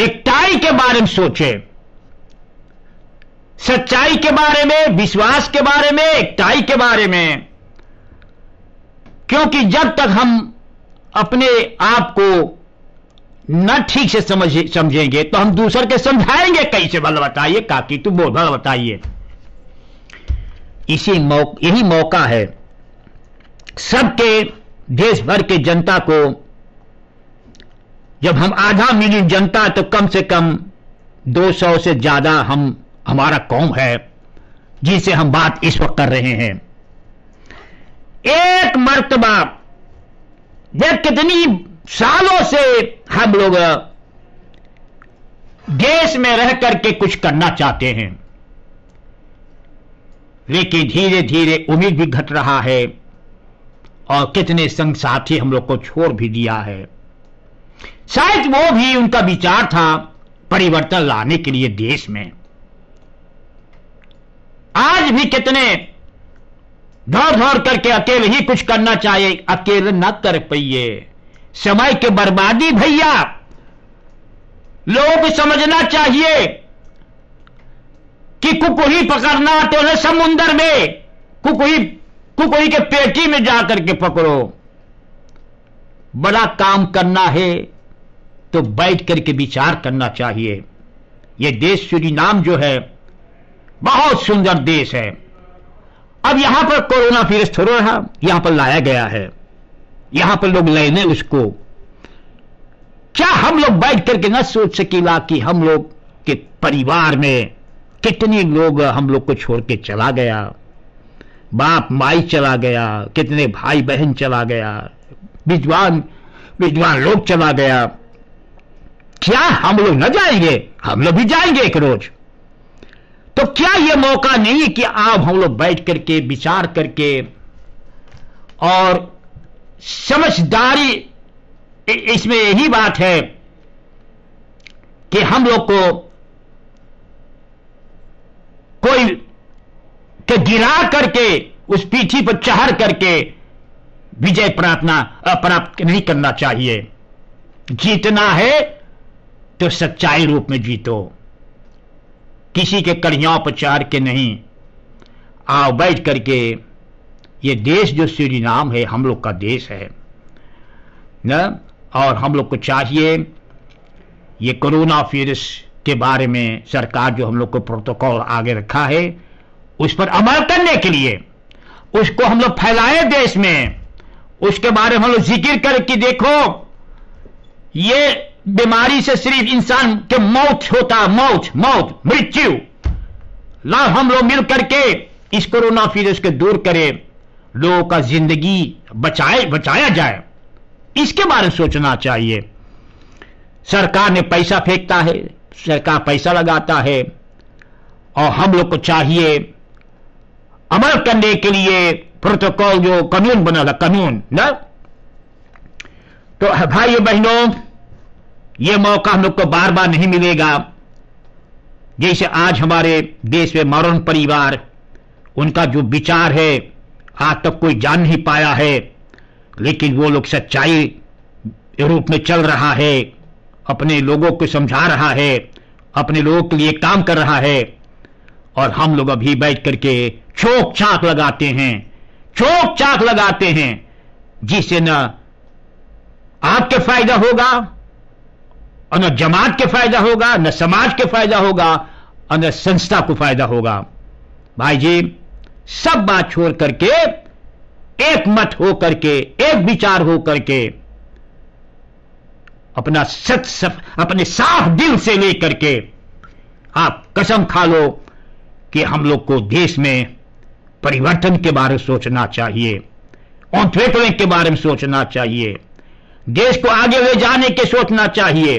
Speaker 1: एकताई के बारे में सोचे। सच्चाई के बारे में, विश्वास के बारे में, एकताई के बारे में। क्योंकि जब तक हम अपने आप को न ठीक से समझ, समझेंगे तो हम दूसर के समझाएँगे कैसे बल बताइए, काकी, तू बोल, भल बताइए। इसी मौका यही मौका है सबके देश भर के जनता को, जब हम आधा मिलियन जनता तो कम से कम 200 से ज़्यादा हम, हमारा कौम है जिसे हम बात इस वक्त कर रहे हैं। एक मर्तबा, जब कितनी सालों से हम लोग देश में रह करके कुछ करना चाहते हैं। लेकिन धीरे धीरे उम्मीद भी घट रहा है और कितने संग साथी हम लोग को छोड़ भी दिया है। शायद वो भी उनका विचार था परिवर्तन लाने के लिए देश में। आज भी कितने दौड़ दौड़ करके अकेले ही कुछ करना चाहिए अकेले न कर पाइए। समय के बर्बादी भैया। लोगों को समझना चाहिए कि कुकुही पकड़ना तो न समुंदर में कुकुही कुकुही के पेटी में जाकर के पकड़ो। बड़ा काम करना है तो बैठ करके विचार करना चाहिए। यह देश नाम जो है, बहुत सुंदर देश है। अब यहाँ पर कोरोना वायरस थोड़ा यहाँ पर लाया गया है। यहाँ पर लोग लेने उसको। क्या हम लोग बैठ करके ना सोच सकेला कि हम लोग के परिवार में कितने लोग हम लोग को छोड़ के चला गया? बाप माई चला गया, कितने भाई बहन चला गया, विद्वान विद्वान लोग चला गया। क्या हम लोग न जाएँगे? हम लोग भी जाएँगे एक रोज। तो क्या यह मौका नहीं कि आप हम लोग बैठ करके, विचार करके और समझदारी इसमें यही बात है कि हम लोग को कोई के गिरा करके, उस पीठी पर चढ़ करके विजय प्रार्थना प्राप्त नहीं करना चाहिए। जीतना है तो सच्चाई रूप में जीतो। किसी के कड़ियाओं पर चार के नहीं, आओ बैठ करके ये देश जो श्री नाम है, हम लोग का देश है। न? और हम लोग को चाहिए ये कोरोना वायरस के बारे में सरकार जो हम लोग को प्रोटोकॉल आगे रखा है, उस पर अमल करने के लिए, उसको हम लोग फैलाए देश में। उसके बारे में हम लोग ज़िक्र करके देखो, ये बीमारी से सिर्फ़ इंसान के मौत होता, मौत मौत, मृत्यु। ला हम लोग मिल करके इस कोरोना वायरस को दूर करें। लोगों का ज़िंदगी बचाए, बचाया जाए। इसके बारे में सोचना चाहिए। सरकार ने पैसा फेंकता है, सरकार पैसा लगाता है, और हम लोग को चाहिए अमल करने के लिए प्रोटोकॉल जो कानून बना था, कानून, ना? तो भाई बहनों यह मौका हम लोग को बार बार नहीं मिलेगा। जैसे आज हमारे देश में मरण परिवार, उनका जो विचार है आज तक कोई जान नहीं पाया है, लेकिन वो लोग सच्चाई रूप में चल रहा है, अपने लोगों को समझा रहा है, अपने लोगों के लिए काम कर रहा है, और हम लोग अभी बैठ करके चौक चाक लगाते हैं चौक चाक लगाते हैं, जिससे न आपके फ़ायदा होगा, और न जमात के फ़ायदा होगा, न समाज के फ़ायदा होगा, और न संस्था को फ़ायदा होगा। भाई जी सब बात छोड़ करके एक मत हो करके एक विचार हो करके अपना सच सफ, अपने साफ़ दिल से लेकर के आप कसम खा लो कि हम लोग को देश में परिवर्तन के बारे में सोचना चाहिए ऑन्ट्रेपलिंग के बारे में सोचना चाहिए देश को आगे ले जाने के सोचना चाहिए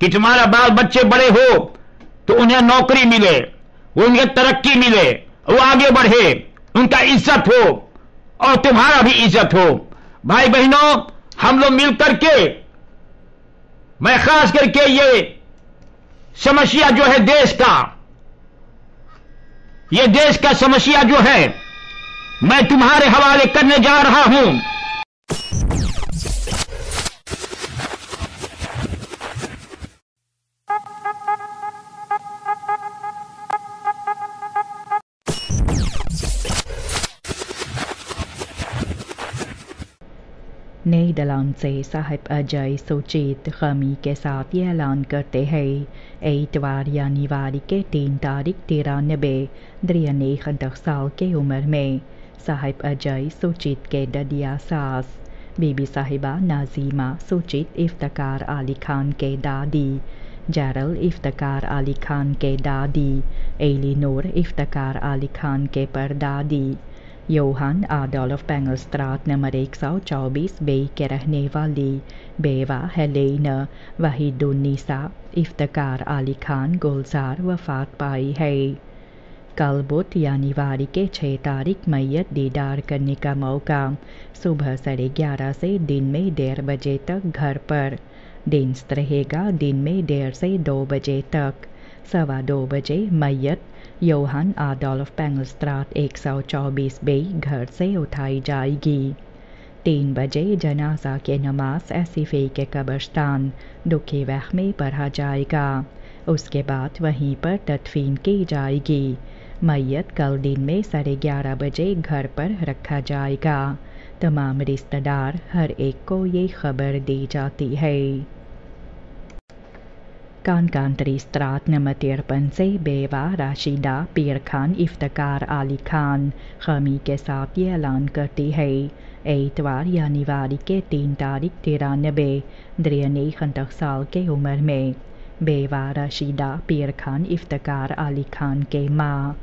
Speaker 1: कि तुम्हारा बाल बच्चे बड़े हो तो उन्हें नौकरी मिले उन्हें तरक्की मिले वो आगे बढ़े। उनका इज़्ज़त हो और तुम्हारा भी इज़्ज़त हो। भाई बहनों हम लोग मिलकर के, मैं खास करके ये समस्या जो है देश का, ये देश का समस्या जो है, मैं तुम्हारे हवाले करने जा रहा हूँ।
Speaker 2: नीदरलैंड से साहिब अजय सुचित खमी के साथ ये ऐलान करते हैं एतवार यानीवारी के तीन तारीख तिरानबे दरियाने दस साल के उम्र में साहिब अजय सुचित के ददिया सास बीबी साहिबा नाजीमा सुचित इफ्तार अली खान के दादी जैरल इफ्तार अली खान के दादी एली नूर इफ्तार अली खान के परदादी योहान आडोल्फ पेंगलस्ट्रात नंबर एक सौ चौबीस बे के रहने वाली बेवा हेलेना वहीदुन्नीसा इफ्तार अली खान गुलजार वफात पाई है कल बुध यानी वारी के छः तारीख मैयत दीदार करने का मौका सुबह साढ़े ग्यारह से दिन में डेढ़ बजे तक घर पर दिन रहेगा दिन में डेढ़ से दो बजे तक सवा दो बजे मैयत योहान आडोल्फ सौ चौबीस बे घर से उठाई जाएगी। तीन बजे जनाजा के नमाज़ ऐसीफे के कब्रस्तान, दुखी वह में पढ़ा जाएगा। उसके बाद वहीं पर तदफीन की जाएगी। मैयत कल दिन में साढ़े ग्यारह बजे घर पर रखा जाएगा। तमाम रिश्तेदार हर एक को ये खबर दी जाती है। कानकांतरी स्त्रात नंबर तिरपन से बेवा राशिदा पीर खान इफ्तार आली खान खमी के साथ ये ऐलान करती है एतवार यानी वारी के तीन तारीख तिरानबे द्रियनी खंतक साल के उम्र में बेवा रशीदा पीर खान इफ्तार आली खान के माँ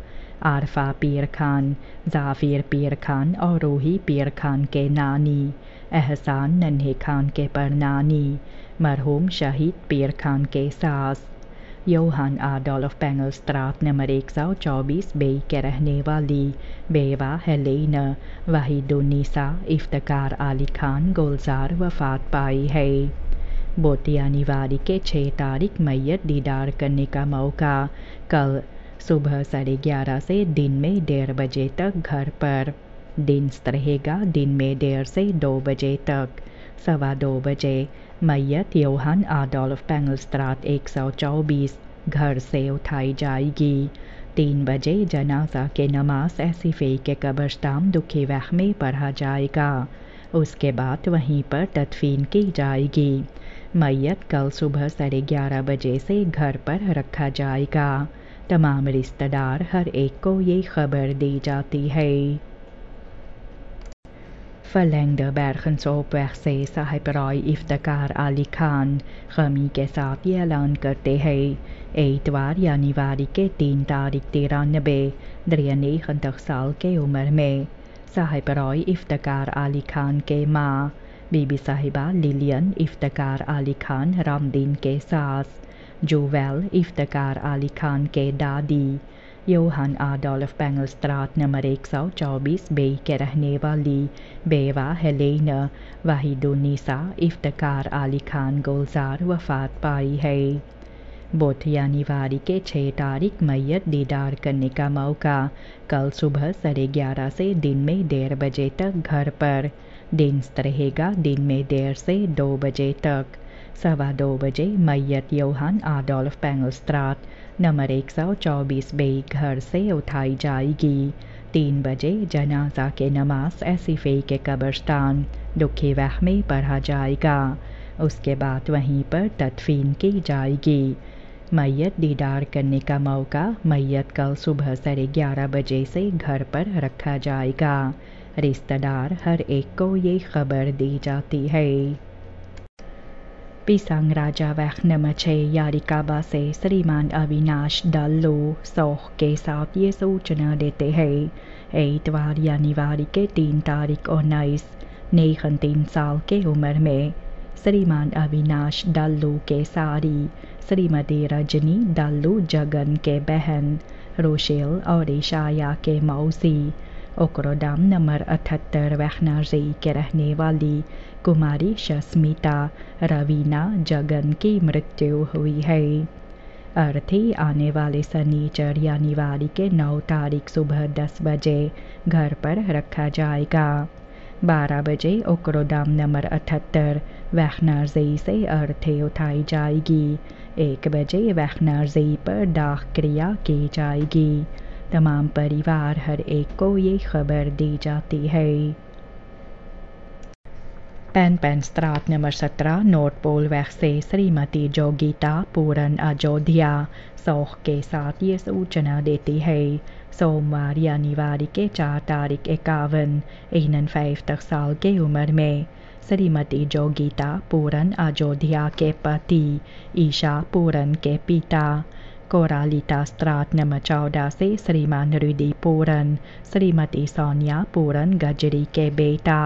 Speaker 2: आरफा पीर खान जाफिर पीर खान और रूही पीर खान के नानी एहसान नन्हे खान के परनानी मरहूम शहीद पीर खान के सास योहान आडोल्फ पेंगलस्ट्रात नंबर चौबीस बे के रहने वाली बेवा हेलेन वाहिदुन्नीसा इफ्तार आली खान गुलजार वफात पाई है बोटिया निवारी के छः तारीख मैयत दीदार करने का मौका कल सुबह साढ़े ग्यारह से दिन में डेढ़ बजे तक घर पर दिन रहेगा दिन में डेढ़ से दो बजे तक सवा दो बजे मैयत योहान आडोल्फ सौ चौबीस घर से उठाई जाएगी तीन बजे जनाजा के नमाज़ ऐसीफे के कब्रस्तान दुखी वह में पढ़ा जाएगा उसके बाद वहीं पर तदफीन की जाएगी मैयत कल सुबह साढ़े ग्यारह बजे से घर पर रखा जाएगा तमाम रिश्तेदार हर एक को ये खबर दी जाती है फलेंग बैरखनसोप से साहिब रॉय इफ्तार अली खान खमी के साथ ये ऐलान करते हैं एतवार यानी वारी के तीन तारीख तिरानबे दरियानी खंतक साल के उम्र में साहिब रॉय इफ्तार अली खान के माँ बीबी साहिबा लिलियन इफ्तार अली खान रामदीन के सास जोवेल इफ्तार अली खान के दादी योहान आडोल्फ पेंगलस्ट्राट नंबर एक सौ चौबीस बे के रहने वाली बेवा हेलेन वाहिदुन्नीसा इफ्तार अली खान गुलजार वफात पाई है बुध यानी वारी के छः तारीख मैयत दीदार करने का मौका कल सुबह साढ़े ग्यारह से दिन में डेढ़ बजे तक घर पर दिन रहेगा दिन में डेढ़ से दो बजे तक सवा दो बजे मैयत योहान आडोल्फ पेंगलस्ट्राट नंबर एक सौ चौबीस बे घर से उठाई जाएगी। तीन बजे जनाजा के नमाज़ ऐसीफे के कब्रस्तान, दुखी वह में पढ़ा जाएगा। उसके बाद वहीं पर तदफीन की जाएगी। मैयत दीदार करने का मौका मैयत कल सुबह साढ़े ग्यारह बजे से घर पर रखा जाएगा। रिश्तेदार हर एक को ये खबर दी जाती है। पिसंग राजा वैख्नम छः यारिकाबा से श्रीमान अविनाश डल्लो सोह के साथ ये सूचना देते हैं एतवार यानी वारी के तीन तारीख उन्नीस नेखन तीन साल के उम्र में श्रीमान अविनाश डल्लू के सारी श्रीमती रजनी डल्लू जगन के बहन रोशेल और ईशाया के मौसी ओक्रोडाम नंबर अठहत्तर वैखनाजी के रहने वाली कुमारी शस्मिता, रवीना जगन की मृत्यु हुई है। अर्थी आने वाले शनिचर यानी वारी के नौ तारीख सुबह दस बजे घर पर रखा जाएगा। बारह बजे ओक्रोडाम नंबर अठहत्तर वैखनाजी से अर्थी उठाई जाएगी। एक बजे वैखनाजी पर डाक क्रिया की जाएगी। तमाम परिवार हर एक को ये खबर दी जाती है। पैन स्त्रात नंबर सत्रह नोट पोल वैख से श्रीमती जोगीता पूरन अयोध्या सौख के साथ ये सूचना देती है सोमवार यानी के चार तारीख इक्यावन इनन तक साल के उम्र में श्रीमती जोगीता पूरन अयोध्या के पति ईशा पूरन के पिता कोरालिता स्त्रात नंबर चौदह से श्रीमान रिदी पूरन श्रीमती सोनिया पूरन गजरी के बेटा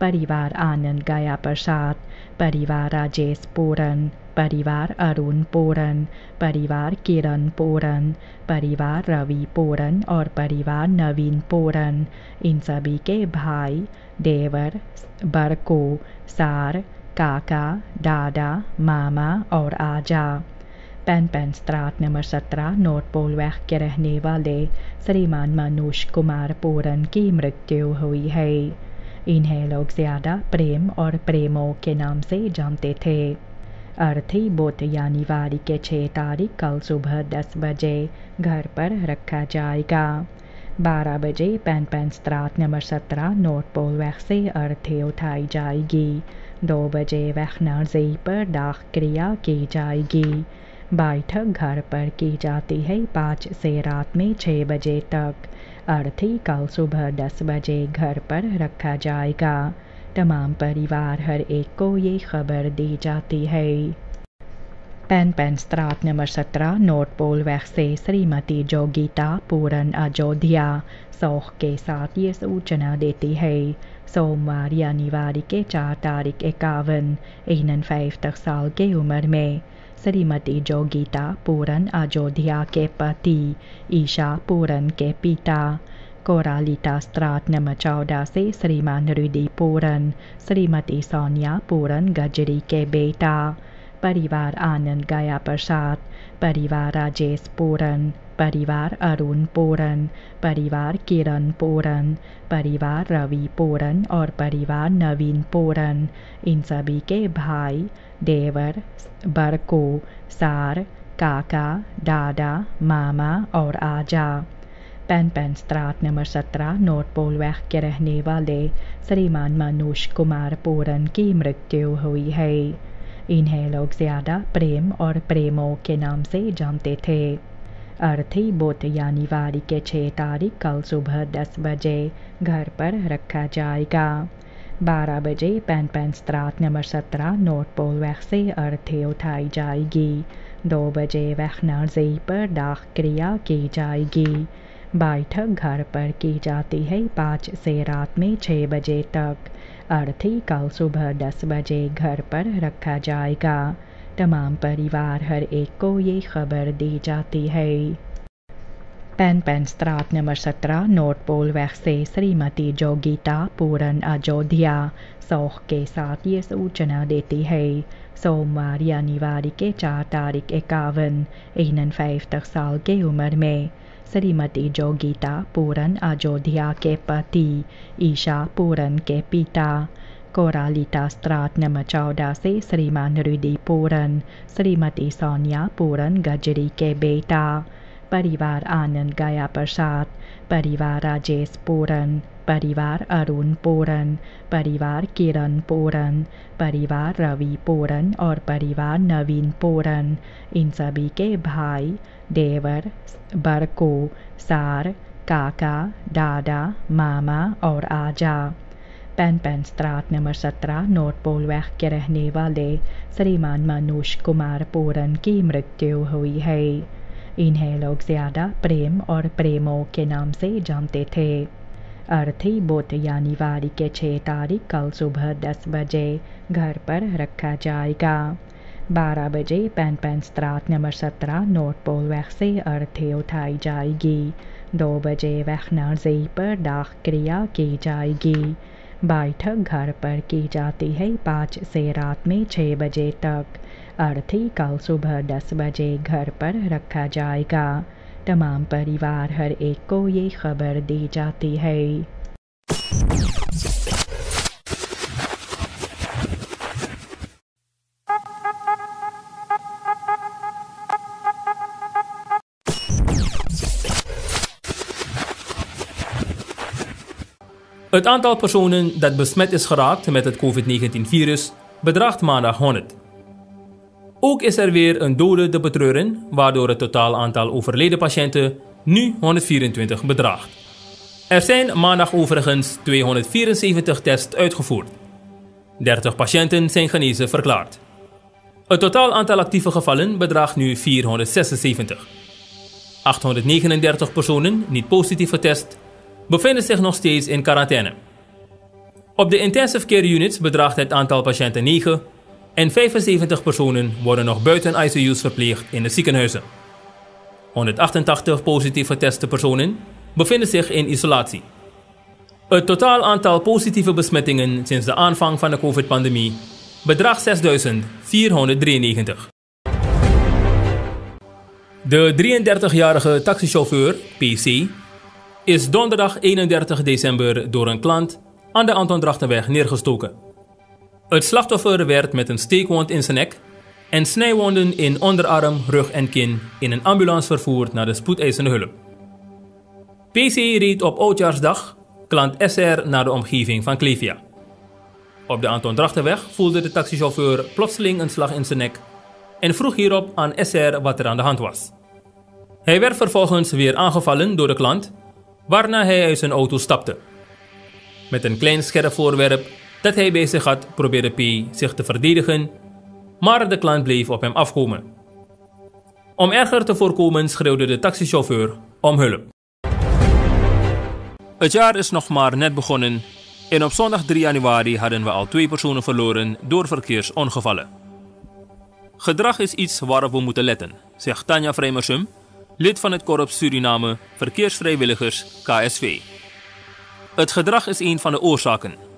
Speaker 2: परिवार आनंद गया प्रसाद परिवार राजेश पूरन परिवार अरुण पोरन परिवार किरण पोरन परिवार रवि पोरन और परिवार नवीन पोरन इन सभी के भाई, देवर बरको सार, काका, दादा, मामा और आजा। पैन पैन स्त्रात नंबर सत्रह, नोट पोल नोटपोलवैख के रहने वाले श्रीमान मनोज कुमार पोरन की मृत्यु हुई है। इन्हें लोग ज़्यादा प्रेम और प्रेमों के नाम से जानते थे। अर्थी बोत यानी वारी के छः तारीख कल सुबह दस बजे घर पर रखा जाएगा। बारह बजे पैन पैन स्त्रात नंबर सत्रह नोट पोल वैख से अर्थी उठाई जाएगी। दो बजे वह नर्जी पर डाक क्रिया की जाएगी। बैठक घर पर की जाती है पाँच से रात में छः बजे तक। अर्थी कल सुबह दस बजे घर पर रखा जाएगा। तमाम परिवार हर एक को ये खबर दी जाती है। पैन पैन स्त्रात नंबर सत्रह, नोट पोल वैख से श्रीमती जोगीता पूरन अयोध्या। सौख के साथ ये सूचना देती है। सोमवार यानी वारी के चार तारीख इक्यावन इनन तक साल के उम्र में। श्रीमती जोगीता पूरन अयोध्या के पति ईशा पूरन के पिता कोरालिता स्त्रात नंबर चौदह से श्रीमान रुदी पूरन श्रीमती सोनिया पूरन गजरी के बेटा परिवार आनंद गया प्रसाद परिवार राजेश पूरन परिवार अरुण पोरन परिवार किरण पोरन परिवार रवि पोरन और परिवार नवीन पोरन इन सभी के भाई देवर, बरको, सार, काका, दादा, मामा और आजा। पैन पैन, स्त्रात नंबर सत्रह, नोट पोलवैख के रहने वाले श्रीमान मनोज कुमार पोरन की मृत्यु हुई है। इन्हें लोग ज़्यादा प्रेम और प्रेमों के नाम से जानते थे। अर्थी बोत यानी वारी के छः तारीख कल सुबह दस बजे घर पर रखा जाएगा। बारह बजे पैन पैन स्त्रात नंबर सत्रह नोट पोल वैख से अर्थी उठाई जाएगी। दो बजे नर्जी पर दाख क्रिया की जाएगी। बैठक घर पर की जाती है पाँच से रात में छः बजे तक। अर्थी कल सुबह दस बजे घर पर रखा जाएगा। तमाम परिवार हर एक को ये खबर दी जाती है। पैन पैन स्त्रात नंबर सत्रह नोट पोल वैख से श्रीमती जोगीता पूरन अयोध्या सौख के साथ ये सूचना देती है सोमवार यानी वारी के चार तारीख इक्यावन इनन तक साल के उम्र में श्रीमती जोगीता पूरन अयोध्या के पति ईशा पूरन के पिता कोरालिता स्त्रात नंबर चौदह से श्रीमान रुदी पूरन श्रीमती सोनिया पूरन गजरी के बेटा परिवार आनंद गया प्रसाद परिवार राजेश पूरन परिवार अरुण पोरन परिवार किरण पोरन परिवार रवि पोरन और परिवार नवीन पोरन इन सभी के भाई देवर बरको सार, काका, दादा, मामा और आजा। पैन पैन स्त्रात नंबर सत्रह नोट वैख के रहने वाले श्रीमान मनोज कुमार पोरन की मृत्यु हुई है। इन्हें लोग ज़्यादा प्रेम और प्रेमों के नाम से जानते थे। अर्थी बोत यानी वारी के छः तारीख कल सुबह दस बजे घर पर रखा जाएगा। बारह बजे पैन पैन स्त्रात नंबर सत्रह नोट पोल वैख से अर्थी उठाई जाएगी। दो बजे वह नर्जी पर डाक क्रिया की जाएगी। बैठक घर पर की जाती है पाँच से रात में छः बजे तक। अर्थी कल सुबह दस बजे घर पर रखा जाएगा तमाम परिवार हर एक को ये खबर दी जाती है
Speaker 3: Het aantal personen dat besmet is geraakt met het COVID-19-virus bedraagt maandag 100. Ook is er weer een dode te betreuren, waardoor het totaal aantal overleden patiënten nu 124 bedraagt. Er zijn maandag overigens 274 tests uitgevoerd. 30 patiënten zijn genezen verklaard. Het totaal aantal actieve gevallen bedraagt nu 476. 839 personen, niet positief getest, bevinden zich nog steeds in quarantaine. Op de intensive care units bedraagt het aantal patiënten 9 En 75 personen worden nog buiten ICU's verpleegd in de ziekenhuizen. 188 positief geteste personen bevinden zich in isolatie. Het totaal aantal positieve besmettingen sinds de aanvang van de COVID-pandemie bedraagt 6.493. De 33-jarige taxichauffeur, PC, is donderdag 31 december door een klant aan de Anton Drachtenweg neergestoken. Het slachtoffer werd met een steekwond in zijn nek en snijwonden in onderarm, rug en kin in een ambulance vervoerd naar de spoedeisende hulp. PC reed op Oudjaarsdag klant SR naar de omgeving van Clevia. Op de Anton Drachtenweg voelde de taxichauffeur plotseling een slag in zijn nek en vroeg hierop aan SR wat er aan de hand was. Hij werd vervolgens weer aangevallen door de klant, waarna hij uit zijn auto stapte. Met een klein scherp voorwerp dat hij bij zich had, probeerde P zich te verdedigen, maar de klant bleef op hem afkomen. Om erger te voorkomen schreeuwde de taxichauffeur om hulp. Het jaar is nog maar net begonnen en op zondag 3 januari hadden we al twee personen verloren door verkeersongevallen. Gedrag is iets waarop we moeten letten, zegt Tanja Vremersum, lid van het Korps Suriname Verkeersvrijwilligers KSV. Het gedrag is een van de oorzaken.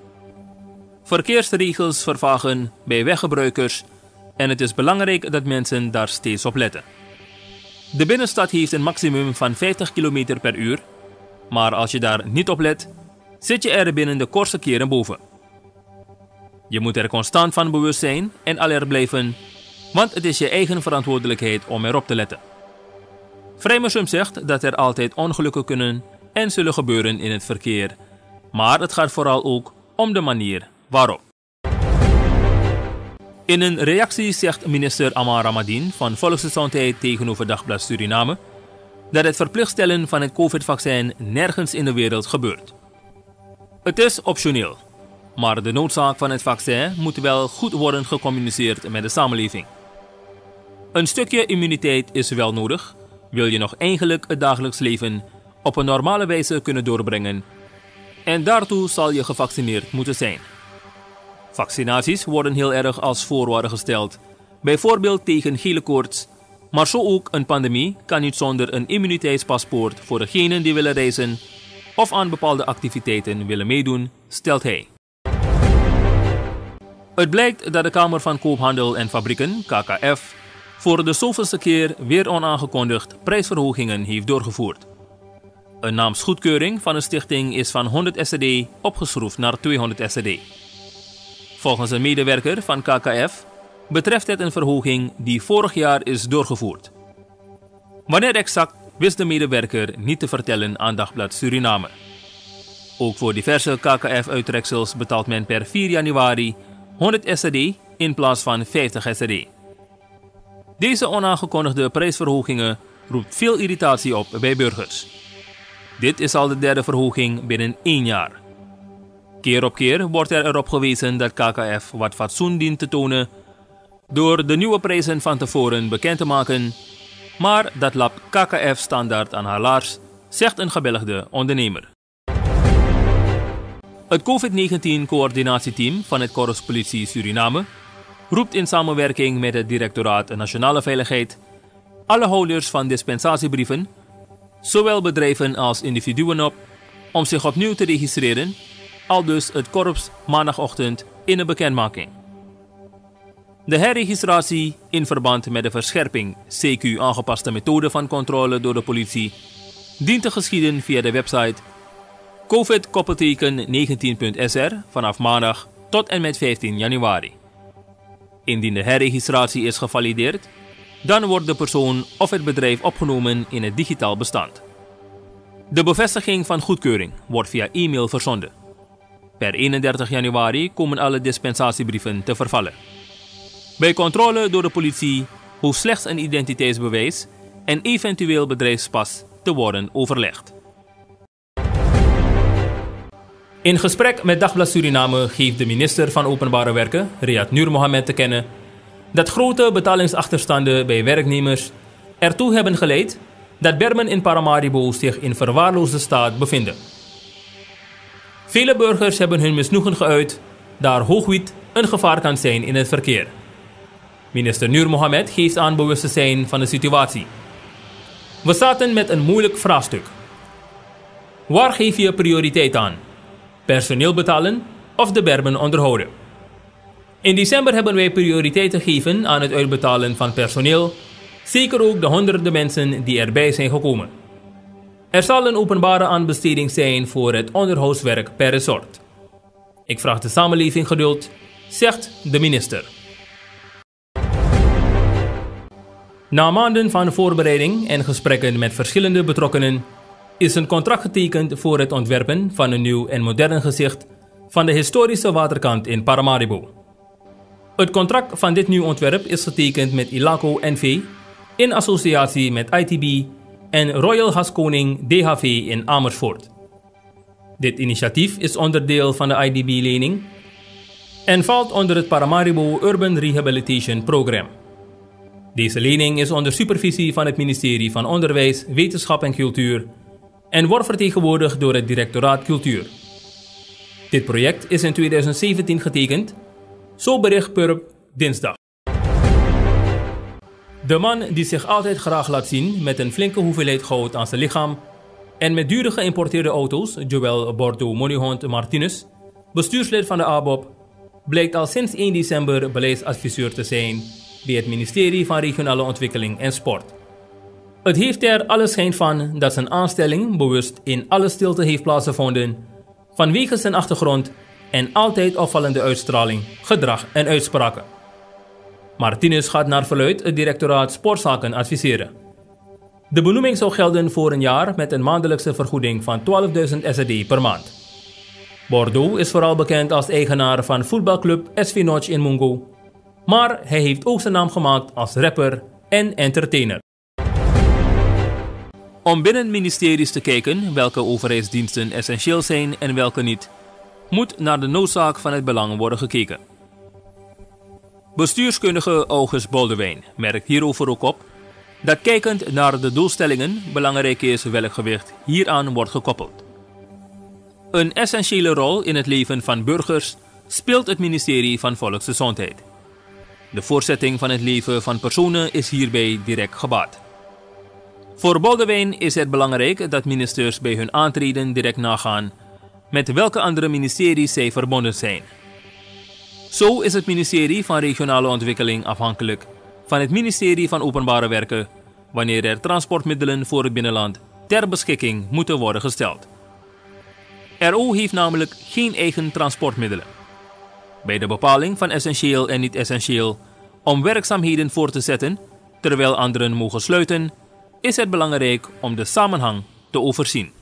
Speaker 3: Verkeersregels vervagen bij weggebruikers en het is belangrijk dat mensen daar steeds op letten. De binnenstad heeft een maximum van 50 km per uur, maar als je daar niet op let, zit je er binnen de kortste keren boven. Je moet er constant van bewust zijn en alert blijven, want het is je eigen verantwoordelijkheid om erop te letten. Vremersum zegt dat er altijd ongelukken kunnen en zullen gebeuren in het verkeer, maar het gaat vooral ook om de manier waarop. In een reactie zegt minister Amar Ramadin van Volksgezondheid tegenover Dagblad Suriname dat het verplicht stellen van het COVID-vaccin nergens in de wereld gebeurt. Het is optioneel, maar de noodzaak van het vaccin moet wel goed worden gecommuniceerd met de samenleving. Een stukje immuniteit is wel nodig, wil je nog eigenlijk het dagelijks leven op een normale wijze kunnen doorbrengen. En daartoe zal je gevaccineerd moeten zijn. Vaccinaties worden heel erg als voorwaarde gesteld, bijvoorbeeld tegen gele koorts, maar zo ook een pandemie kan niet zonder een immuniteitspaspoort voor degenen die willen reizen of aan bepaalde activiteiten willen meedoen, stelt hij. Het blijkt dat de Kamer van Koophandel en Fabrieken, KKF, voor de zoveelste keer weer onaangekondigd prijsverhogingen heeft doorgevoerd. Een naamsgoedkeuring van een stichting is van 100 SCD opgeschroefd naar 200 SCD. Volgens een medewerker van KKF betreft het een verhoging die vorig jaar is doorgevoerd. Wanneer exact wist de medewerker niet te vertellen aan Dagblad Suriname. Ook voor diverse KKF-uittreksels betaalt men per 4 januari 100 SCD in plaats van 50 SCD. Deze onaangekondigde prijsverhogingen roept veel irritatie op bij burgers. Dit is al de derde verhoging binnen één jaar. Keer op keer wordt er erop gewezen dat KKF wat fatsoen dient te tonen door de nieuwe prijzen van tevoren bekend te maken, maar dat lapt KKF standaard aan haar laars, zegt een gebelgde ondernemer. Het COVID-19-coördinatieteam van het Korps Politie Suriname roept in samenwerking met het Directoraat Nationale Veiligheid alle houders van dispensatiebrieven, zowel bedrijven als individuen op, om zich opnieuw te registreren, al dus het korps maandagochtend in een bekendmaking. De herregistratie in verband met de verscherping CQ aangepaste methode van controle door de politie dient te geschieden via de website covid-19.sr vanaf maandag tot en met 15 januari. Indien de herregistratie is gevalideerd, dan wordt de persoon of het bedrijf opgenomen in het digitaal bestand. De bevestiging van goedkeuring wordt via e-mail verzonden. Per 31 januari komen alle dispensatiebrieven te vervallen. Bij controle door de politie hoeft slechts een identiteitsbewijs en eventueel bedrijfspas te worden overlegd. In gesprek met Dagblad Suriname geeft de minister van Openbare Werken, Riyad Nur Mohamed, te kennen dat grote betalingsachterstanden bij werknemers ertoe hebben geleid dat bermen in Paramaribo zich in verwaarloosde staat bevinden. Vele burgers hebben hun misnoegen geuit, daar hoogwiet een gevaar kan zijn in het verkeer. Minister Nur Mohamed geeft aan bewust te zijn van de situatie. We zaten met een moeilijk vraagstuk. Waar geef je prioriteit aan? Personeel betalen of de bermen onderhouden? In december hebben wij prioriteit gegeven aan het uitbetalen van personeel, zeker ook de honderden mensen die erbij zijn gekomen. Er zal een openbare aanbesteding zijn voor het onderhoudswerk per resort. Ik vraag de samenleving geduld, zegt de minister. Na maanden van voorbereiding en gesprekken met verschillende betrokkenen is een contract getekend voor het ontwerpen van een nieuw en modern gezicht van de historische waterkant in Paramaribo. Het contract van dit nieuw ontwerp is getekend met Ilaco NV in associatie met ITB en Royal Haskoning DHV in Amersfoort. Dit initiatief is onderdeel van de IDB-lening en valt onder het Paramaribo Urban Rehabilitation Program. Deze lening is onder supervisie van het ministerie van Onderwijs, Wetenschap en Cultuur en wordt vertegenwoordigd door het Directoraat Cultuur. Dit project is in 2017 getekend, zo bericht Purp dinsdag. De man die zich altijd graag laat zien met een flinke hoeveelheid goud aan zijn lichaam en met dure geïmporteerde auto's, Joël Bordeaux Moneyhond Martinez, bestuurslid van de ABOP, blijkt al sinds 1 december beleidsadviseur te zijn bij het ministerie van Regionale Ontwikkeling en Sport. Het heeft er alle schijn van dat zijn aanstelling bewust in alle stilte heeft plaatsgevonden vanwege zijn achtergrond en altijd opvallende uitstraling, gedrag en uitspraken. Martinez gaat naar verluid het directoraat Sportzaken adviseren. De benoeming zou gelden voor een jaar met een maandelijkse vergoeding van 12.000 SED per maand. Bordeaux is vooral bekend als eigenaar van voetbalclub SV Notch in Mungo, maar hij heeft ook zijn naam gemaakt als rapper en entertainer. Om binnen ministeries te kijken welke overheidsdiensten essentieel zijn en welke niet, moet naar de noodzaak van het belang worden gekeken. Bestuurskundige August Boldewijn merkt hierover ook op dat kijkend naar de doelstellingen belangrijk is welk gewicht hieraan wordt gekoppeld. Een essentiële rol in het leven van burgers speelt het ministerie van Volksgezondheid. De voortzetting van het leven van personen is hierbij direct gebaat. Voor Boldewijn is het belangrijk dat ministers bij hun aantreden direct nagaan met welke andere ministeries zij verbonden zijn. Zo is het ministerie van Regionale Ontwikkeling afhankelijk van het ministerie van Openbare Werken wanneer er transportmiddelen voor het binnenland ter beschikking moeten worden gesteld. RO heeft namelijk geen eigen transportmiddelen. Bij de bepaling van essentieel en niet essentieel om werkzaamheden voor te zetten terwijl anderen mogen sluiten, is het belangrijk om de samenhang te overzien.